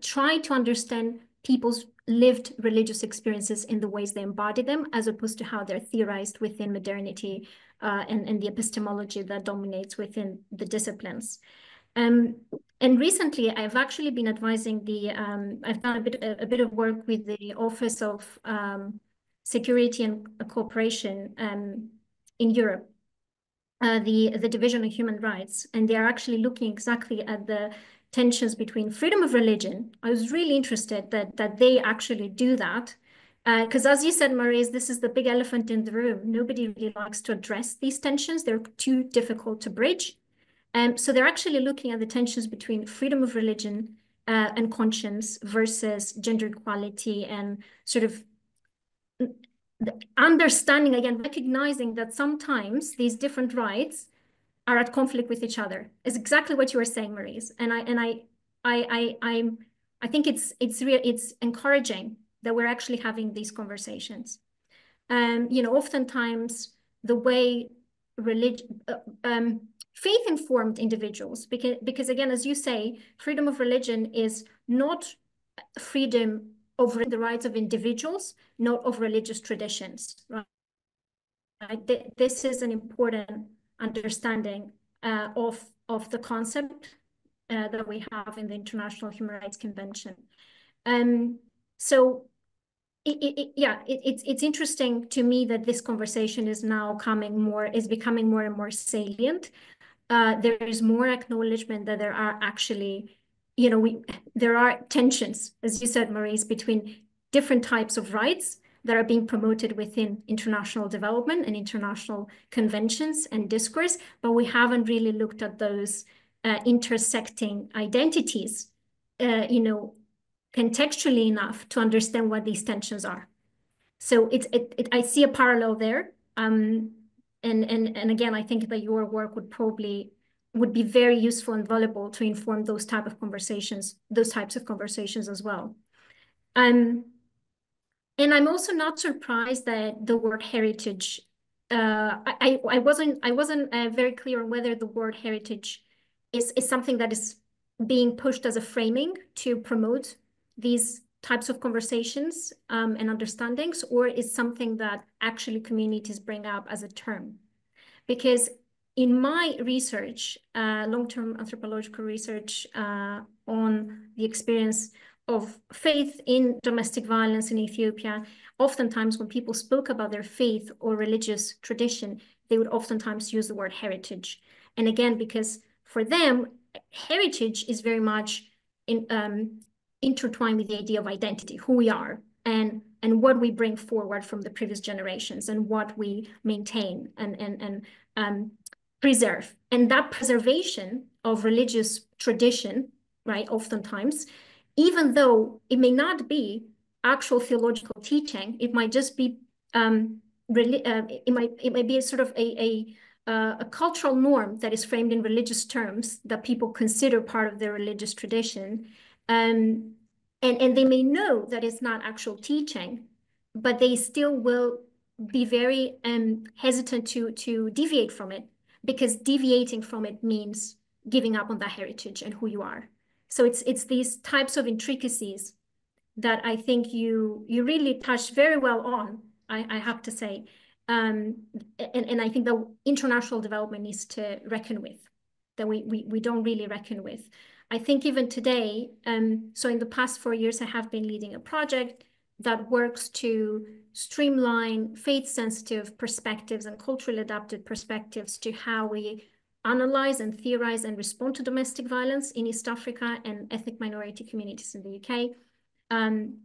try to understand people's lived religious experiences in the ways they embody them, as opposed to how they're theorized within modernity uh, and, and the epistemology that dominates within the disciplines. Um, and recently, I've actually been advising the, um, I've done a bit, a, a, bit of work with the Office of um, Security and Cooperation um, in Europe, uh, the, the Division of Human Rights, and they are actually looking exactly at the tensions between freedom of religion. I was really interested that, that they actually do that. Because uh, as you said, Mariz, this is the big elephant in the room. Nobody really likes to address these tensions. They're too difficult to bridge. Um, so they're actually looking at the tensions between freedom of religion uh, and conscience versus gender equality and sort of understanding, again, recognizing that sometimes these different rights are at conflict with each other. Is exactly what you were saying, Mariz. And I and I I I I'm I think it's it's real it's encouraging that we're actually having these conversations. Um, you know, oftentimes the way religion uh, um, faith informed individuals because because again as you say freedom of religion is not freedom over the rights of individuals not of religious traditions right, right? this is an important understanding uh, of, of the concept uh, that we have in the International Human Rights Convention. Um, so it, it, yeah, it, it's it's interesting to me that this conversation is now coming more is becoming more and more salient. Uh, there is more acknowledgement that there are actually, you know, we there are tensions, as you said, Mariz, between different types of rights that are being promoted within international development and international conventions and discourse, but we haven't really looked at those uh, intersecting identities, uh, you know, contextually enough to understand what these tensions are. So it's it, it I see a parallel there. Um, and and and again, I think that your work would probably would be very useful and valuable to inform those type of conversations, those types of conversations as well. Um, and I'm also not surprised that the word heritage, uh, I, I wasn't, I wasn't uh, very clear on whether the word heritage is, is something that is being pushed as a framing to promote these types of conversations um, and understandings, or is something that actually communities bring up as a term. because in my research, uh, long-term anthropological research uh, on the experience of faith in domestic violence in Ethiopia, oftentimes when people spoke about their faith or religious tradition, they would oftentimes use the word heritage. And again, because for them, heritage is very much in, um, intertwined with the idea of identity, who we are, and and what we bring forward from the previous generations, and what we maintain and and and um, preserve. And that preservation of religious tradition, right, oftentimes, even though it may not be actual theological teaching, it might just be um, uh, it might it might be a sort of a, a uh, a cultural norm that is framed in religious terms that people consider part of their religious tradition. Um, and, and they may know that it's not actual teaching, but they still will be very um, hesitant to, to deviate from it because deviating from it means giving up on that heritage and who you are. So it's it's these types of intricacies that I think you you really touch very well on, I, I have to say. Um, and, and I think the international development needs to reckon with, that we, we, we don't really reckon with. I think even today, um, so in the past four years, I have been leading a project that works to streamline faith-sensitive perspectives and culturally adapted perspectives to how we analyze and theorize and respond to domestic violence in East Africa and ethnic minority communities in the UK. Um,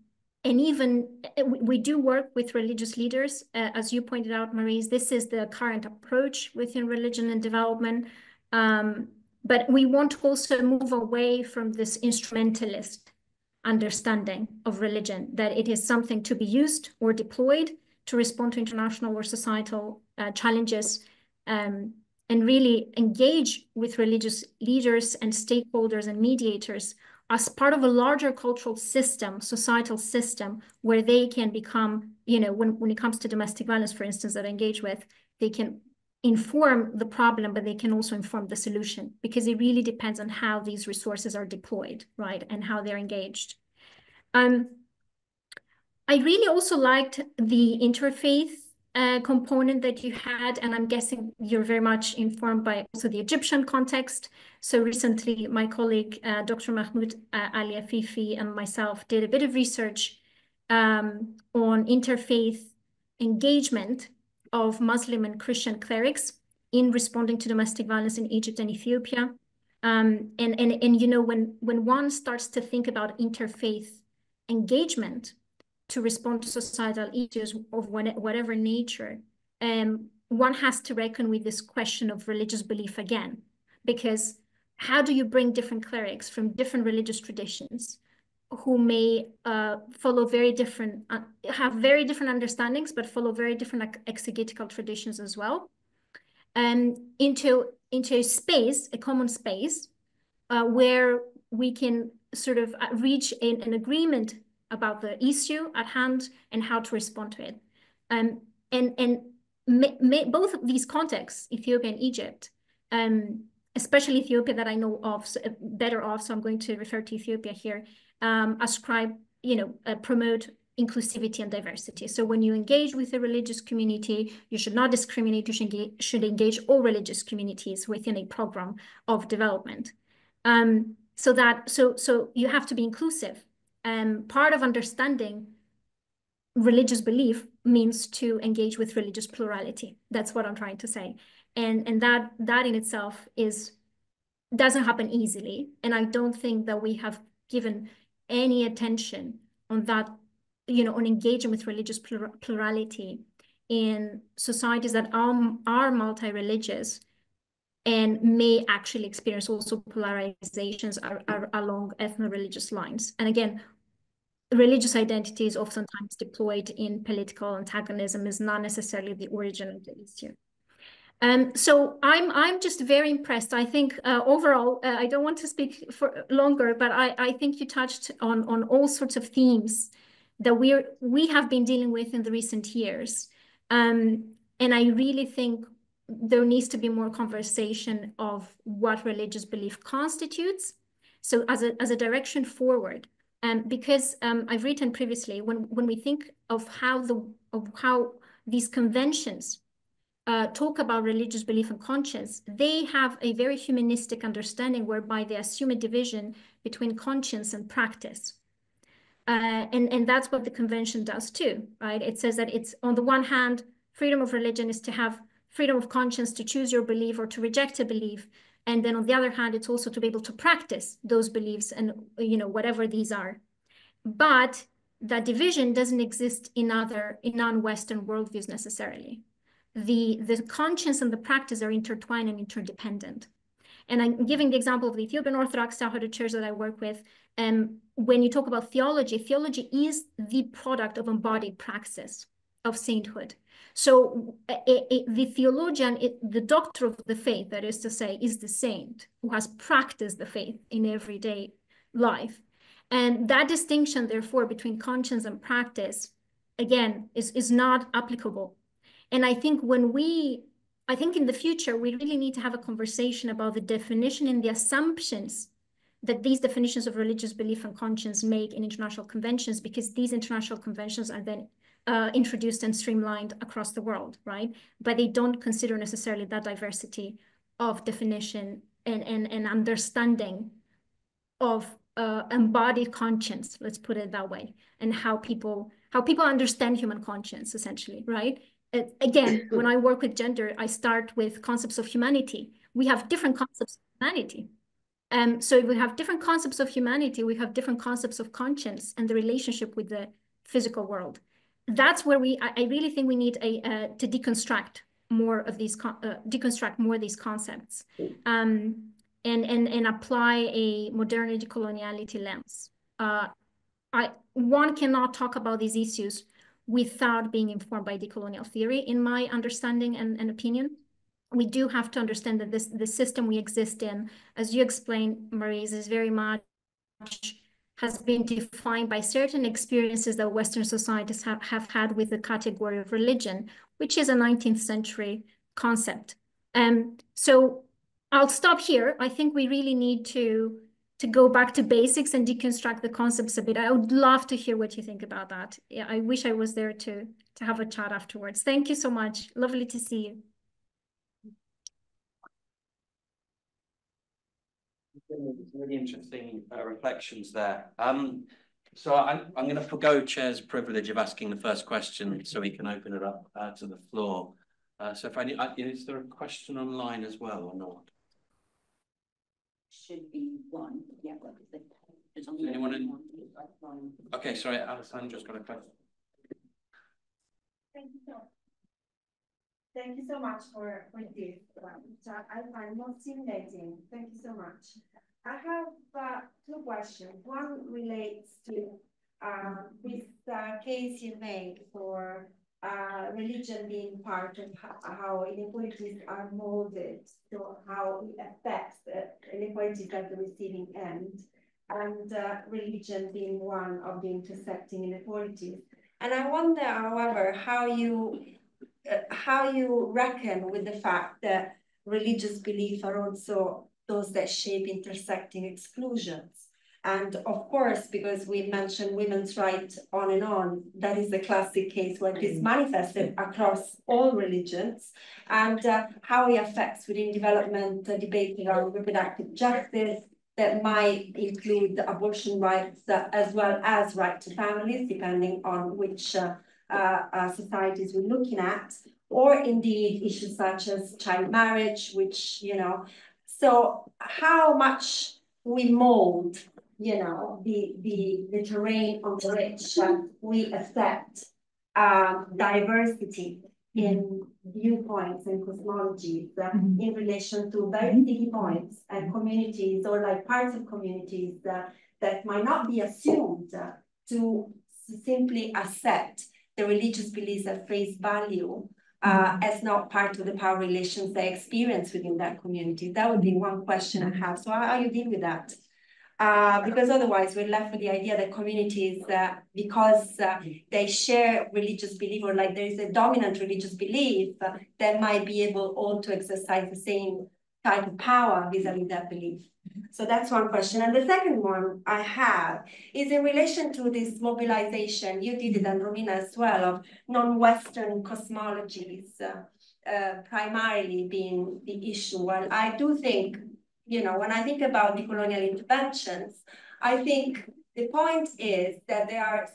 and even eh, we do work with religious leaders, uh, as you pointed out, Mariz. This is the current approach within religion and development. Um, but we want to also move away from this instrumentalist understanding of religion, that it is something to be used or deployed to respond to international or societal uh, challenges, um, and really engage with religious leaders and stakeholders and mediators as part of a larger cultural system, societal system, where they can become, you know, when, when it comes to domestic violence, for instance, that I engage with, they can inform the problem, but they can also inform the solution because it really depends on how these resources are deployed, right, and how they're engaged. Um, I really also liked the interfaith uh, component that you had, and I'm guessing you're very much informed by also the Egyptian context. So recently, my colleague, uh, Dr. Mahmoud uh, Ali Afifi and myself did a bit of research um, on interfaith engagement of Muslim and Christian clerics in responding to domestic violence in Egypt and Ethiopia. Um, and, and, and, you know, when, when one starts to think about interfaith engagement, to respond to societal issues of whatever nature, um, one has to reckon with this question of religious belief again, because how do you bring different clerics from different religious traditions who may uh, follow very different, uh, have very different understandings, but follow very different exegetical traditions as well, um, into into a space, a common space, uh, where we can sort of reach an, an agreement about the issue at hand and how to respond to it. Um, and and may, may, both of these contexts, Ethiopia and Egypt, um, especially Ethiopia that I know of so, uh, better off, so I'm going to refer to Ethiopia here, um, ascribe, you know, uh, promote inclusivity and diversity. So when you engage with a religious community, you should not discriminate, you should engage, should engage all religious communities within a program of development. Um, so that, so, so you have to be inclusive um, part of understanding religious belief means to engage with religious plurality. That's what I'm trying to say. And, and that, that in itself is doesn't happen easily. And I don't think that we have given any attention on that, you know, on engaging with religious plur plurality in societies that are, are multi-religious and may actually experience also polarizations are, are along ethno-religious lines. And again, religious identity is oftentimes deployed in political antagonism is not necessarily the origin of the issue. Um, so I'm I'm just very impressed. I think uh, overall, uh, I don't want to speak for longer, but I, I think you touched on on all sorts of themes that we're we have been dealing with in the recent years. Um, and I really think there needs to be more conversation of what religious belief constitutes. So as a as a direction forward, um, because um, I've written previously, when, when we think of how the of how these conventions uh, talk about religious belief and conscience, they have a very humanistic understanding whereby they assume a division between conscience and practice. Uh, and, and that's what the convention does too, right? It says that it's on the one hand, freedom of religion is to have freedom of conscience to choose your belief or to reject a belief. And then on the other hand, it's also to be able to practice those beliefs and, you know, whatever these are. But that division doesn't exist in other, in non-Western worldviews necessarily the, the conscience and the practice are intertwined and interdependent. And I'm giving the example of the Ethiopian Orthodox Tewahedo Church that I work with. Um, when you talk about theology, theology is the product of embodied praxis of sainthood. So the theologian, it, the doctor of the faith, that is to say, is the saint who has practiced the faith in everyday life. And that distinction, therefore, between conscience and practice, again, is, is not applicable and I think when we, I think in the future, we really need to have a conversation about the definition and the assumptions that these definitions of religious belief and conscience make in international conventions, because these international conventions are then uh, introduced and streamlined across the world, right? But they don't consider necessarily that diversity of definition and, and, and understanding of uh, embodied conscience, let's put it that way, and how people how people understand human conscience, essentially, right? again, when I work with gender, I start with concepts of humanity. We have different concepts of humanity. Um, so if we have different concepts of humanity, we have different concepts of conscience and the relationship with the physical world. That's where we, I, I really think we need a, uh, to deconstruct more of these, uh, deconstruct more of these concepts um, and, and, and apply a modernity coloniality lens. Uh, I, one cannot talk about these issues without being informed by decolonial theory, in my understanding and, and opinion. We do have to understand that this the system we exist in, as you explained, Mariz, is very much has been defined by certain experiences that Western societies have, have had with the category of religion, which is a 19th century concept. Um, so I'll stop here. I think we really need to to go back to basics and deconstruct the concepts a bit. I would love to hear what you think about that. Yeah, I wish I was there to to have a chat afterwards. Thank you so much. Lovely to see you. Really interesting uh, reflections there. Um, so I, I'm going to forego Chair's privilege of asking the first question so we can open it up uh, to the floor. Uh, so if I need, uh, is there a question online as well or not? should be one, yeah, there's only Anyone in- one. Okay, sorry, Alessandra's got a question. Thank you so. Thank you so much for, for this, um, I find most stimulating, thank you so much. I have, uh, two questions, one relates to, uh, this, uh, case you made for uh, religion being part of how, inequalities are molded, so how it affects inequalities at the receiving end, and uh, religion being one of the intersecting inequalities. And I wonder, however, how you how you reckon with the fact that religious beliefs are also those that shape intersecting exclusions. And of course, because we mentioned women's rights on and on, that is the classic case where this manifested across all religions and uh, how it affects within development, uh, debating on reproductive justice that might include abortion rights uh, as well as right to families, depending on which uh, uh, societies we're looking at, or indeed issues such as child marriage, which, you know, so how much we mold you know, the, the, the terrain on which we accept um, diversity in viewpoints and cosmologies uh, mm -hmm. in relation to very mm-hmm. sticky points and communities or like parts of communities uh, that might not be assumed uh, to simply accept the religious beliefs at face value uh, as not part of the power relations they experience within that community. That would be one question I have. So how, how you deal with that? Uh, because otherwise we're left with the idea that communities, uh, because uh, they share religious belief or like there is a dominant religious belief, uh, they might be able all to exercise the same type of power vis-a-vis -vis that belief. So that's one question. And the second one I have is in relation to this mobilization, you did it and Romina as well, of non-Western cosmologies. Uh, uh, primarily being the issue. Well, I do think, you know, when I think about the colonial interventions, I think the point is that there are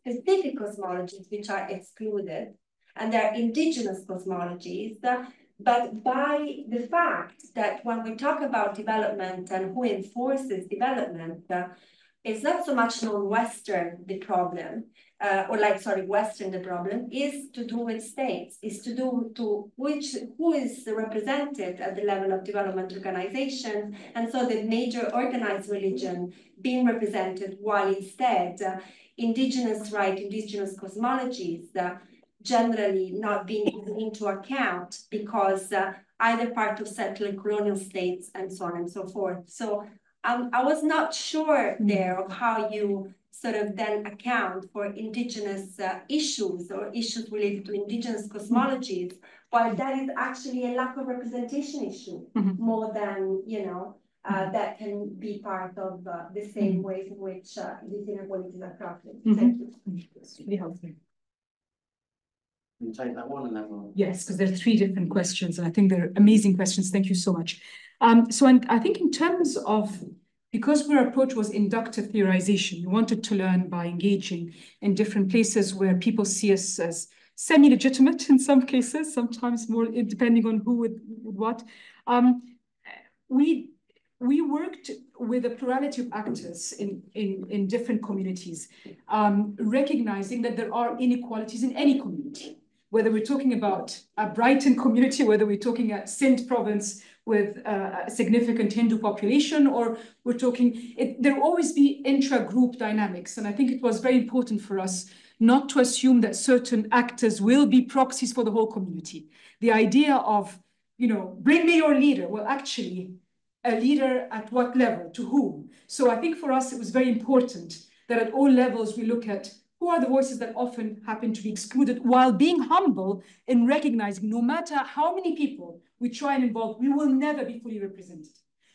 specific cosmologies which are excluded, and there are indigenous cosmologies. But by the fact that when we talk about development and who enforces development, uh, it's not so much non-Western the problem, uh, or like sorry, Western the problem is to do with states, is to do to which who is represented at the level of development organizations, and so the major organized religion being represented, while instead uh, indigenous right, indigenous cosmologies uh, generally not being taken into account because uh, either part of settler colonial states and so on and so forth. So um, I was not sure there of how you sort of then account for indigenous uh, issues or issues related to indigenous cosmologies, while that is actually a lack of representation issue mm -hmm. more than, you know, uh, that can be part of uh, the same -hmm. ways in which uh, these inequalities are crafted. Mm -hmm. Thank you. Take that one and then we'll... Yes, because there are three different questions, and I think they're amazing questions. Thank you so much. Um, so I think in terms of because our approach was inductive theorization, we wanted to learn by engaging in different places where people see us as semi-legitimate in some cases, sometimes more depending on who with, with what. Um, we we worked with a plurality of actors in, in, in different communities, um, recognizing that there are inequalities in any community, whether we're talking about a Brighton community, whether we're talking at Sindh province, with uh, a significant Hindu population, or we're talking, there will always be intra-group dynamics. And I think it was very important for us not to assume that certain actors will be proxies for the whole community. The idea of, you know, bring me your leader. Well, actually, a leader at what level, to whom? So I think for us, it was very important that at all levels we look at who are the voices that often happen to be excluded while being humble in recognizing no matter how many people we try and involve, we will never be fully represented.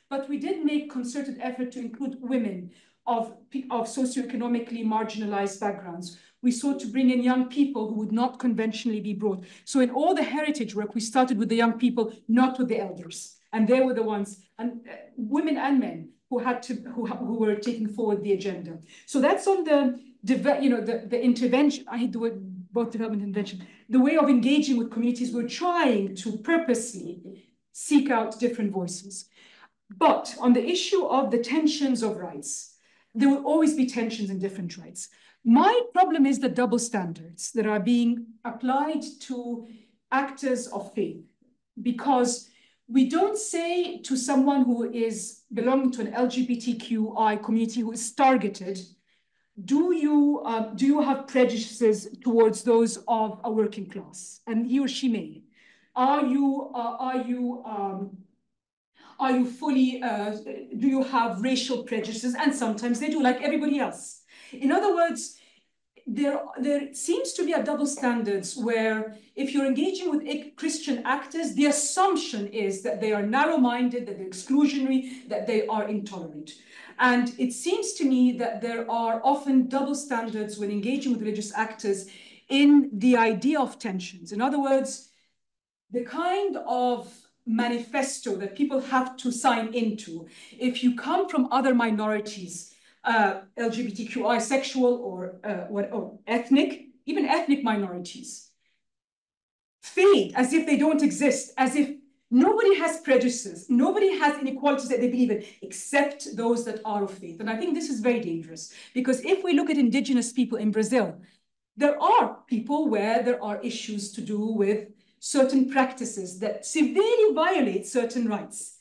But we did make concerted effort to include women of, of socioeconomically marginalized backgrounds. We sought to bring in young people who would not conventionally be brought. So in all the heritage work, we started with the young people, not with the elders. And they were the ones, and uh, women and men, who had to, who, who were taking forward the agenda. So that's on the, you know, the, the intervention, I hate the word both development and invention, the way of engaging with communities, we're trying to purposely seek out different voices. But on the issue of the tensions of rights, there will always be tensions in different rights. My problem is the double standards that are being applied to actors of faith, because we don't say to someone who is belonging to an LGBTQI community who is targeted, do you uh, do you have prejudices towards those of a working class? And he or she may. Are you uh, are you um, are you fully uh, do you have racial prejudices? And sometimes they do, like everybody else. In other words, there there seems to be a double standards where if you're engaging with Christian actors, the assumption is that they are narrow-minded, that they're exclusionary, that they are intolerant. And it seems to me that there are often double standards when engaging with religious actors in the idea of tensions. In other words, the kind of manifesto that people have to sign into, if you come from other minorities, uh, LGBTQI, sexual or, uh, what, or ethnic, even ethnic minorities, fade as if they don't exist, as if Nobody has prejudices. Nobody has inequalities that they believe in, except those that are of faith. And I think this is very dangerous because if we look at indigenous people in Brazil, there are people where there are issues to do with certain practices that severely violate certain rights.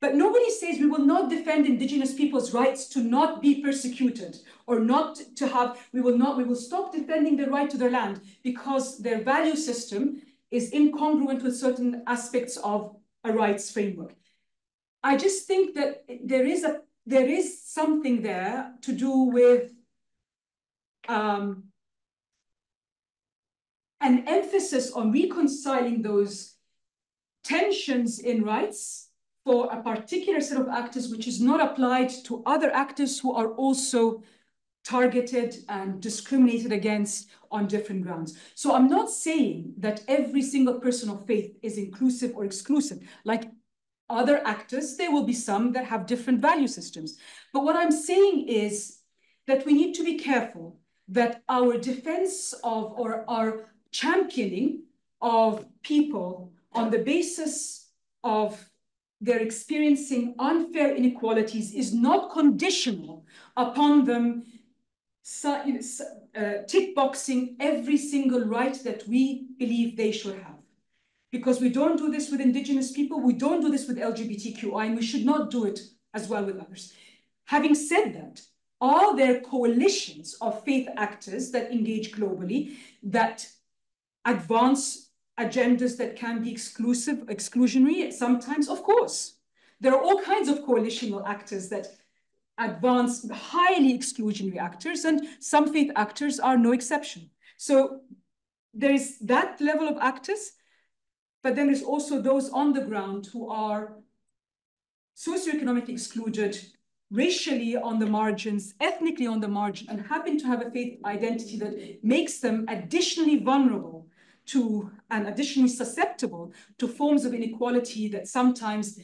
But nobody says we will not defend indigenous people's rights to not be persecuted or not to have, we will not, we will stop defending the right to their land because their value system is incongruent with certain aspects of a rights framework. I just think that there is a there is something there to do with um, an emphasis on reconciling those tensions in rights for a particular set of actors, which is not applied to other actors who are also targeted and discriminated against on different grounds. So I'm not saying that every single person of faith is inclusive or exclusive. Like other actors, there will be some that have different value systems. But what I'm saying is that we need to be careful that our defense of or our championing of people on the basis of their experiencing unfair inequalities is not conditional upon them uh, tick boxing every single right that we believe they should have. Because we don't do this with indigenous people, we don't do this with LGBTQI, and we should not do it as well with others. Having said that, are there coalitions of faith actors that engage globally that advance agendas that can be exclusive, exclusionary? Sometimes, of course. There are all kinds of coalitional actors that advance highly exclusionary actors, and some faith actors are no exception. So there is that level of actors, but then there's also those on the ground who are socioeconomically excluded, racially on the margins, ethnically on the margin, and happen to have a faith identity that makes them additionally vulnerable to and additionally susceptible to forms of inequality that sometimes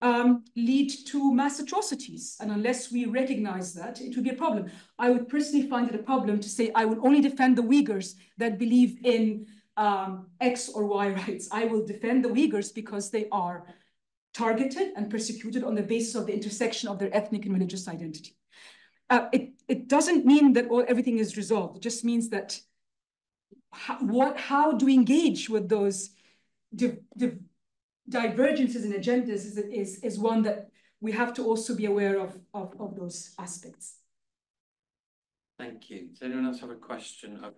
um, lead to mass atrocities. And unless we recognize that, it would be a problem. I would personally find it a problem to say I will only defend the Uyghurs that believe in um, X or Y rights. I will defend the Uyghurs because they are targeted and persecuted on the basis of the intersection of their ethnic and religious identity. Uh, it, it doesn't mean that all, everything is resolved. It just means that how, what, how do we engage with those div, div, divergences in agendas is, is, is one that we have to also be aware of, of, of those aspects. Thank you. Does anyone else have a question? Uh,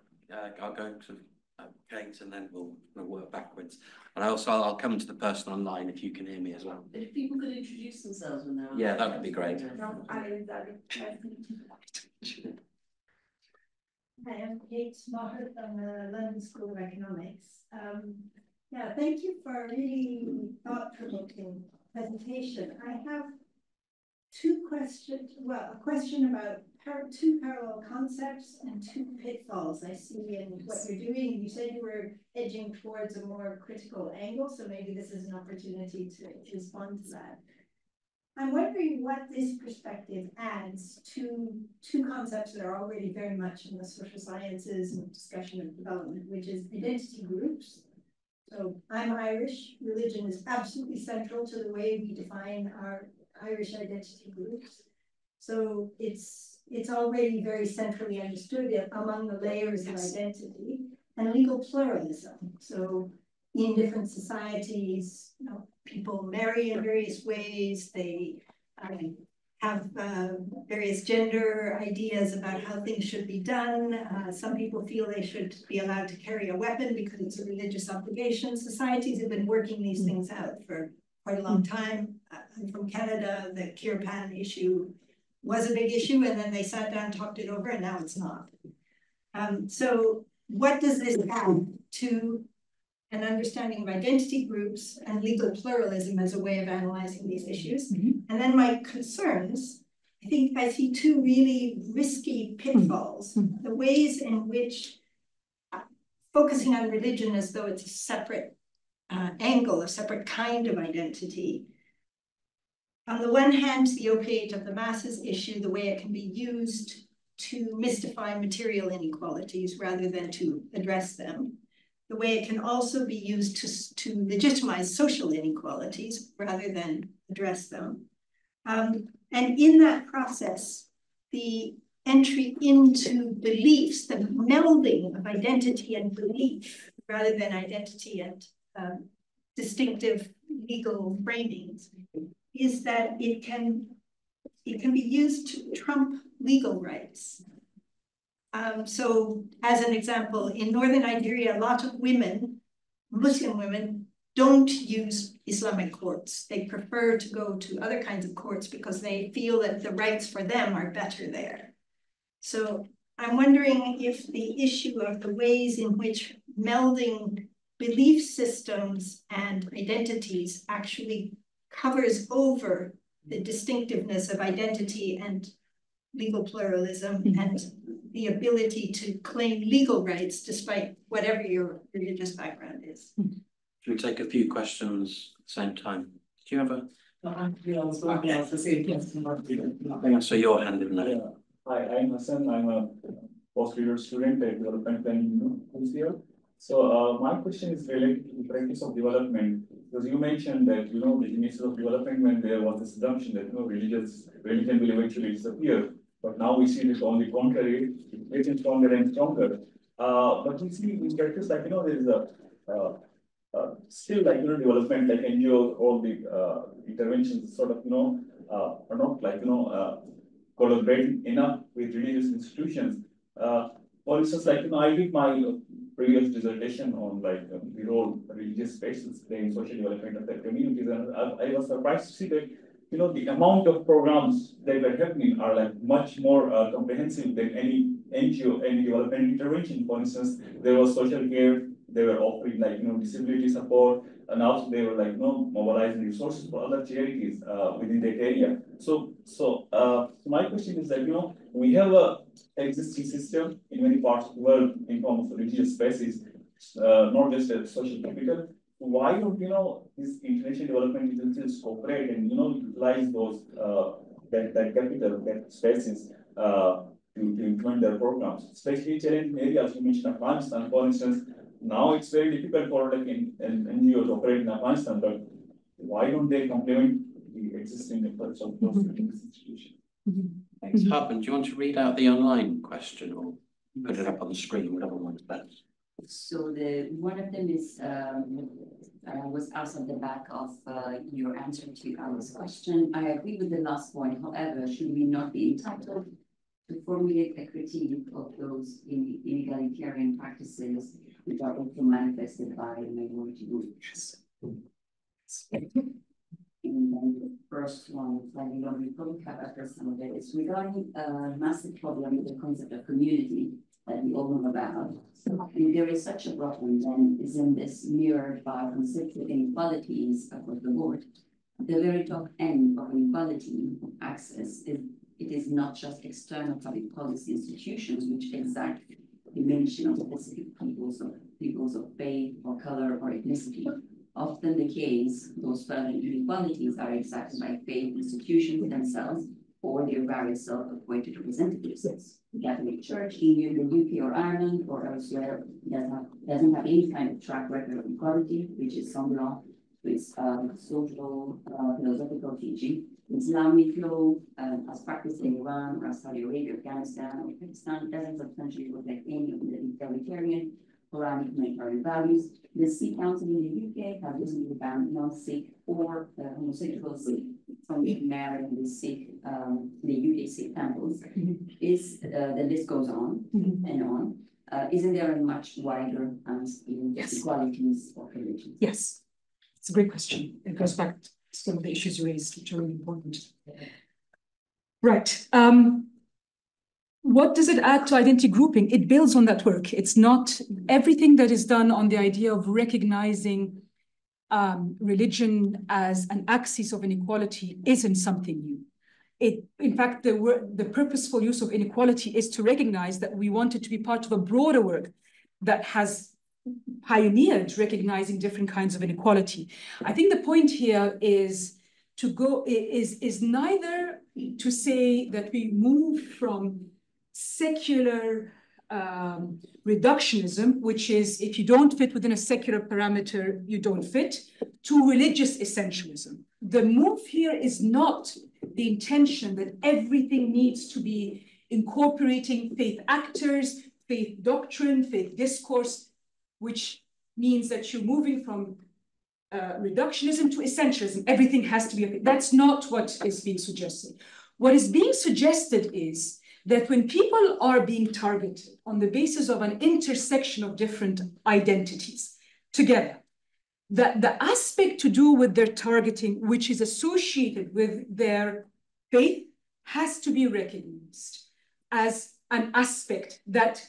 I'll go to uh, Kate and then we'll, we'll work backwards. And also I'll, I'll, come to the person online if you can hear me as well. If people could introduce themselves when they're on. Yeah, that would be great. Hi, I'm Kate Smollett from the London School of Economics. Um, yeah, thank you for a really thought-provoking presentation. I have two questions, well, a question about par two parallel concepts and two pitfalls I see in what you're doing. You said you were edging towards a more critical angle, so maybe this is an opportunity to, respond to that. I'm wondering what this perspective adds to two concepts that are already very much in the social sciences and discussion of development, which is identity groups so I'm Irish. Religion is absolutely central to the way we define our Irish identity groups. So it's it's already very centrally understood among the layers of identity and legal pluralism. So in different societies, you know, people marry in various ways. They um, have uh, various gender ideas about how things should be done. Uh, some people feel they should be allowed to carry a weapon because it's a religious obligation. Societies have been working these things out for quite a long time. Uh, I'm from Canada, the Kirpan issue was a big issue and then they sat down, talked it over and now it's not. Um, so what does this add to an understanding of identity groups and legal pluralism as a way of analyzing these issues. Mm -hmm. And then my concerns, I think I see two really risky pitfalls, mm -hmm. the ways in which uh, focusing on religion as though it's a separate uh, angle, a separate kind of identity. On the one hand, the opiate of the masses issue, the way it can be used to mystify material inequalities rather than to address them the way it can also be used to, to legitimize social inequalities rather than address them. Um, and in that process, the entry into beliefs, the melding of identity and belief rather than identity and um, distinctive legal framings is that it can it can be used to trump legal rights. Um, so as an example, in Northern Nigeria, a lot of women, Muslim women, don't use Islamic courts. They prefer to go to other kinds of courts because they feel that the rights for them are better there. So I'm wondering if the issue of the ways in which melding belief systems and identities actually covers over the distinctiveness of identity and legal pluralism Mhm. and the ability to claim legal rights despite whatever your religious background is. Should we take a few questions at the same time? Do you have a, I think I saw your hand in there. Yeah, hi, I'm Hassan, I'm a post-graduate student at development planning who's here. So, uh, my question is related to the practice of development, because you mentioned that, you know, the initial of development when there was this assumption that, you know, religious, religion will eventually disappear. But now we see this on the contrary, it's getting stronger and stronger. Uh, but we see in practice, like, you know, there is a, uh, uh, still like, you know, development, like NGOs, all the, uh, interventions sort of, you know, uh, are not like, you know, uh, collaborating enough with religious institutions. For instance, like, you know, I did my previous dissertation on like uh, the role religious spaces play in social development of their communities, and I, I was surprised to see that, you know, the amount of programs that were happening are like much more uh, comprehensive than any NGO, any development intervention. For instance, there was social care, they were offering like, you know, disability support, and also they were like, you know, mobilizing resources for other charities uh, within that area. So, so, uh, my question is that, you know, we have a existing system in many parts of the world in terms of religious spaces, uh, not just a social capital. Why don't, you know, these international development agencies cooperate and, you know, utilize those, uh, that, that capital, that spaces, uh, to, to implement their programs, especially challenging areas, you mentioned Afghanistan, for instance, now it's very difficult for like in, in NGOs to operate in Afghanistan, but why don't they complement the existing efforts of those institutions? Thanks. Harbin, do you want to read out the online question or put it up on the screen, whatever one's best? So the, one of them is, um, uh, was asked on the back of, uh, your answer to Alice's question. I agree with the last point, however, should we not be entitled to formulate a critique of those in- inegalitarian practices which are also manifested by minority groups? And then the first one, slightly longer, probably have addressed some of it, is regarding a massive problem with the concept of community that we all know about. If there is such a problem, then isn't this mirrored by considerable inequalities across the board? The very top end of inequality of access is, it is not just external public policy institutions which exact dimension of specific peoples of peoples of faith or color or ethnicity. Often the case, those further inequalities are exacted by faith institutions themselves or their various self-appointed representatives. The Catholic Church, EU, the UK or Ireland or elsewhere doesn't have, doesn't have any kind of track record of equality, which is some law with um, social, uh, philosophical teaching. Islamic law, um, as practiced in Iran or Saudi Arabia, Afghanistan, or Pakistan, doesn't substantially reflect any of the egalitarian Quranic humanitarian values. The Sikh Council in the UK has recently banned non-Sikh or uh, homosexual Sikh from being married in the Sikh, um, the UK Sikh temples. Is, uh, the list goes on Mhm. and on. Uh, isn't there a much wider and Yes. inequalities of religion? Yes, it's a great question. It goes back to some of the issues raised, which are really important. Right, um. What does it add to identity grouping? It builds on that work. It's not everything that is done on the idea of recognizing um, religion as an axis of inequality isn't something new. It, in fact, the the purposeful use of inequality is to recognize that we want it to be part of a broader work that has pioneered recognizing different kinds of inequality. I think the point here is to go is is neither to say that we move from secular um, reductionism, which is if you don't fit within a secular parameter, you don't fit, to religious essentialism. The move here is not the intention that everything needs to be incorporating faith actors, faith doctrine, faith discourse, which means that you're moving from uh, reductionism to essentialism. Everything has to be, that's not what is being suggested. What is being suggested is that when people are being targeted on the basis of an intersection of different identities together, that the aspect to do with their targeting, which is associated with their faith, has to be recognized as an aspect that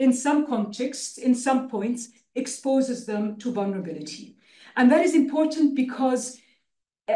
in some contexts, in some points, exposes them to vulnerability. And that is important because uh,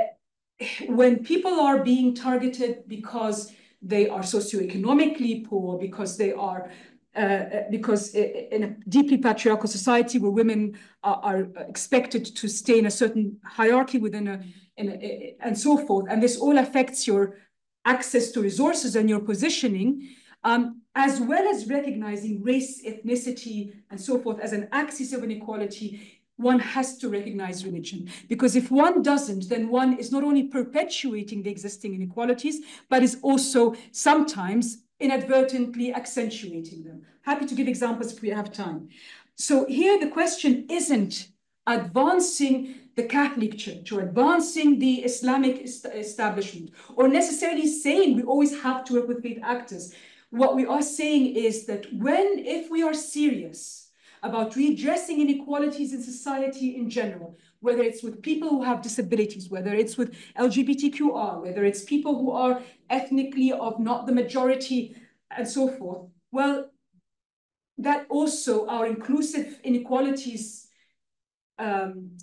when people are being targeted because they are socioeconomically poor, because they are Uh, uh, because uh, uh, in a deeply patriarchal society where women are, are, expected to stay in a certain hierarchy within a, in a, and so forth, and this all affects your access to resources and your positioning, um, as well as recognizing race, ethnicity, and so forth as an axis of inequality, one has to recognize religion. Because if one doesn't, then one is not only perpetuating the existing inequalities, but is also sometimes inadvertently accentuating them. Happy to give examples if we have time. So here the question isn't advancing the Catholic Church or advancing the Islamic establishment or necessarily saying we always have to work with faith actors. What we are saying is that when, if we are serious about redressing inequalities in society in general, whether it's with people who have disabilities, whether it's with LGBTQR, whether it's people who are ethnically of not the majority, and so forth. Well, that also our inclusive inequalities um,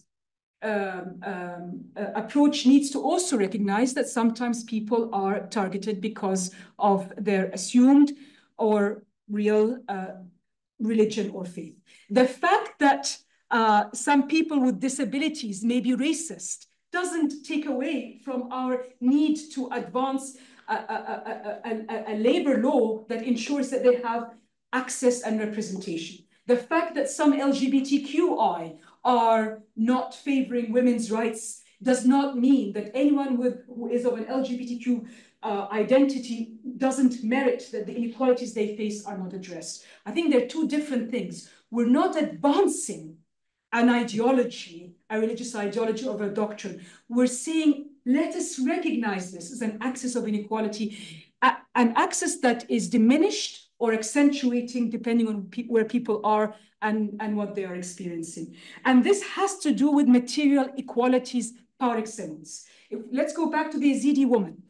um, um, uh, approach needs to also recognize that sometimes people are targeted because of their assumed or real uh, religion or faith. The fact that uh, some people with disabilities may be racist doesn't take away from our need to advance a, a, a, a, labor law that ensures that they have access and representation. The fact that some LGBTQI are not favoring women's rights does not mean that anyone with, who is of an LGBTQ uh, identity doesn't merit that the inequalities they face are not addressed. I think they're two different things. We're not advancing an ideology, a religious ideology of a doctrine. We're saying, let us recognize this as an axis of inequality, an axis that is diminished or accentuating depending on pe where people are and, and what they are experiencing. And this has to do with material equalities par excellence. If, let's go back to the Yazidi woman.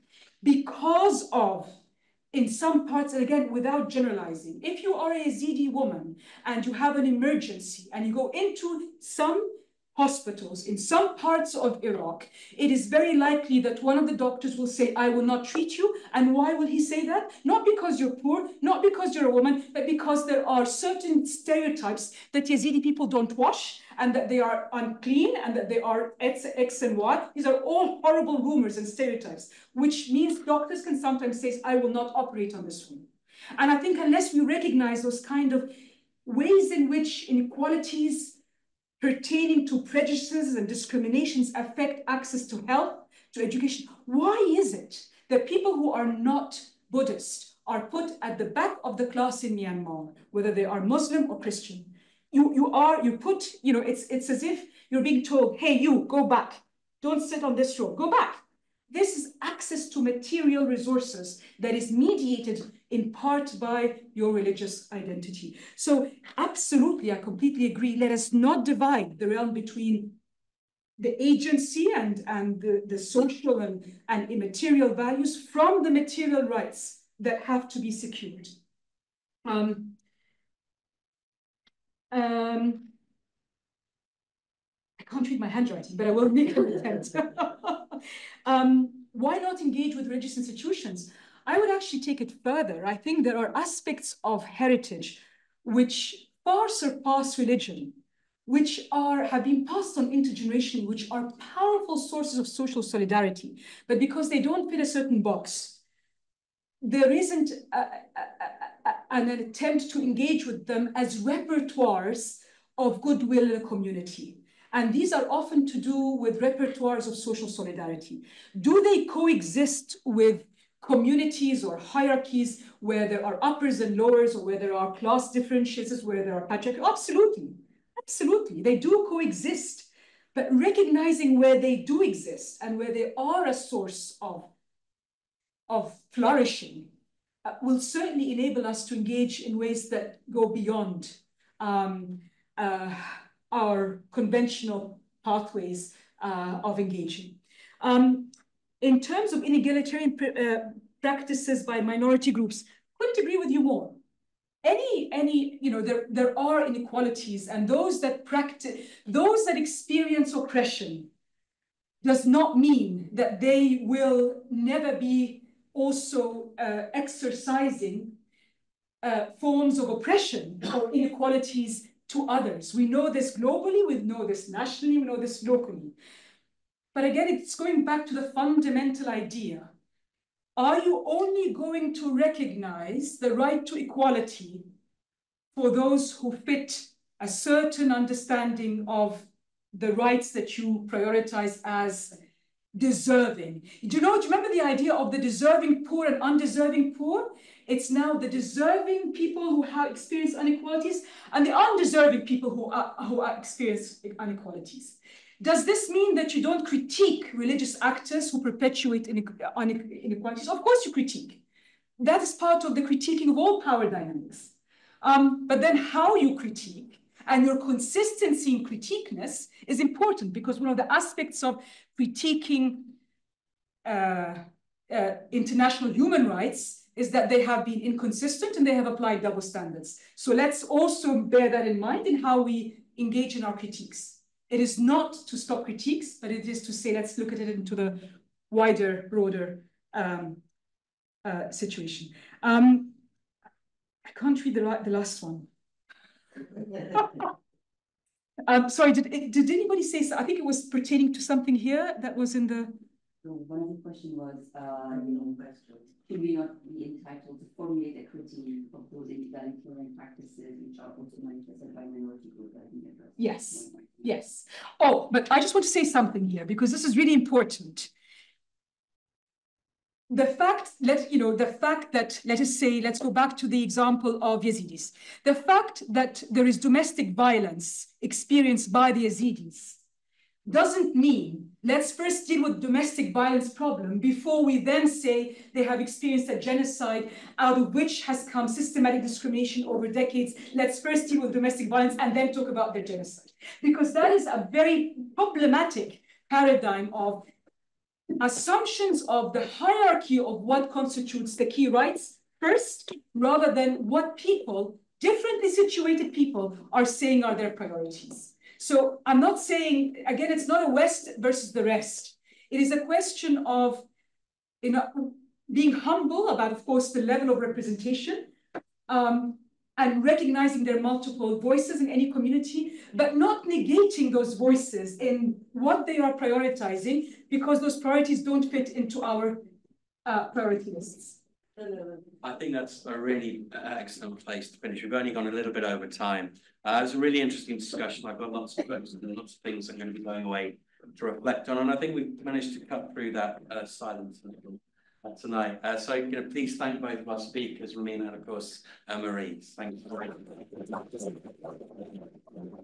Because of in some parts, and again, without generalizing, if you are a Yazidi woman and you have an emergency and you go into some hospitals in some parts of Iraq, it is very likely that one of the doctors will say, I will not treat you. And why will he say that? Not because you're poor, not because you're a woman, but because there are certain stereotypes that Yazidi people don't wash and that they are unclean and that they are X, X and Y. These are all horrible rumors and stereotypes, which means doctors can sometimes say, I will not operate on this one. And I think unless we recognize those kind of ways in which inequalities pertaining to prejudices and discriminations affect access to health, to education. Why is it that people who are not Buddhist are put at the back of the class in Myanmar, whether they are Muslim or Christian? You, you are, you put, you know, it's, it's as if you're being told, hey, you, go back. Don't sit on this row, go back. This is access to material resources that is mediated in part by your religious identity. So absolutely, I completely agree. Let us not divide the realm between the agency and, and the, the social and, and immaterial values from the material rights that have to be secured. Um, um, I can't read my handwriting, but I will make an attempt. um, why not engage with religious institutions? I would actually take it further. I think there are aspects of heritage which far surpass religion, which are have been passed on intergenerationally, which are powerful sources of social solidarity. But because they don't fit a certain box, there isn't a, a, a, an attempt to engage with them as repertoires of goodwill in a community. And these are often to do with repertoires of social solidarity. Do they coexist with communities or hierarchies where there are uppers and lowers or where there are class differentiations, where there are patriarchy? Absolutely, absolutely. They do coexist. But recognizing where they do exist and where they are a source of, of flourishing uh, will certainly enable us to engage in ways that go beyond um, uh, our conventional pathways uh, of engaging. Um, in terms of inegalitarian uh, practices by minority groups, couldn't agree with you more. Any, any, you know, there, there are inequalities and those that practice, those that experience oppression does not mean that they will never be also uh, exercising uh, forms of oppression or inequalities to others. We know this globally, we know this nationally, we know this locally. But again, it's going back to the fundamental idea. Are you only going to recognize the right to equality for those who fit a certain understanding of the rights that you prioritize as deserving? Do you know, do you remember the idea of the deserving poor and undeserving poor? It's now the deserving people who have experienced inequalities and the undeserving people who are who are experience inequalities. Does this mean that you don't critique religious actors who perpetuate inequalities? Of course you critique. That is part of the critiquing of all power dynamics. Um, but then how you critique and your consistency in critiqueness is important because one of the aspects of critiquing uh, uh, international human rights is that they have been inconsistent and they have applied double standards. So let's also bear that in mind in how we engage in our critiques. It is not to stop critiques, but it is to say, let's look at it into the wider, broader um, uh, situation. Um, I can't read the, the last one. um, sorry, did, did anybody say, so? I think it was pertaining to something here that was in the... So one of the questions was, uh, should we not be entitled to formulate a critique of those egalitarian practices which are also manifested by minority groups? Yes, yes. Oh, but I just want to say something here because this is really important. The fact, let you know, the fact that, let us say, let's go back to the example of Yazidis. The fact that there is domestic violence experienced by the Yazidis doesn't mean let's first deal with domestic violence problem before we then say they have experienced a genocide out of which has come systematic discrimination over decades. Let's first deal with domestic violence and then talk about their genocide. Because that is a very problematic paradigm of assumptions of the hierarchy of what constitutes the key rights first, rather than what people, differently situated people, are saying are their priorities. So I'm not saying, again, it's not a West versus the rest. It is a question of you know, being humble about, of course, the level of representation um, and recognizing their multiple voices in any community, but not negating those voices in what they are prioritizing because those priorities don't fit into our uh, priority lists. I think that's a really uh, excellent place to finish. We've only gone a little bit over time. Uh, it was a really interesting discussion. I've got lots of questions and lots of things I'm going to be going away to reflect on. And I think we've managed to cut through that uh, silence uh, tonight. Uh, so you know, please thank both of our speakers, Romina and of course, uh, Mariz. You.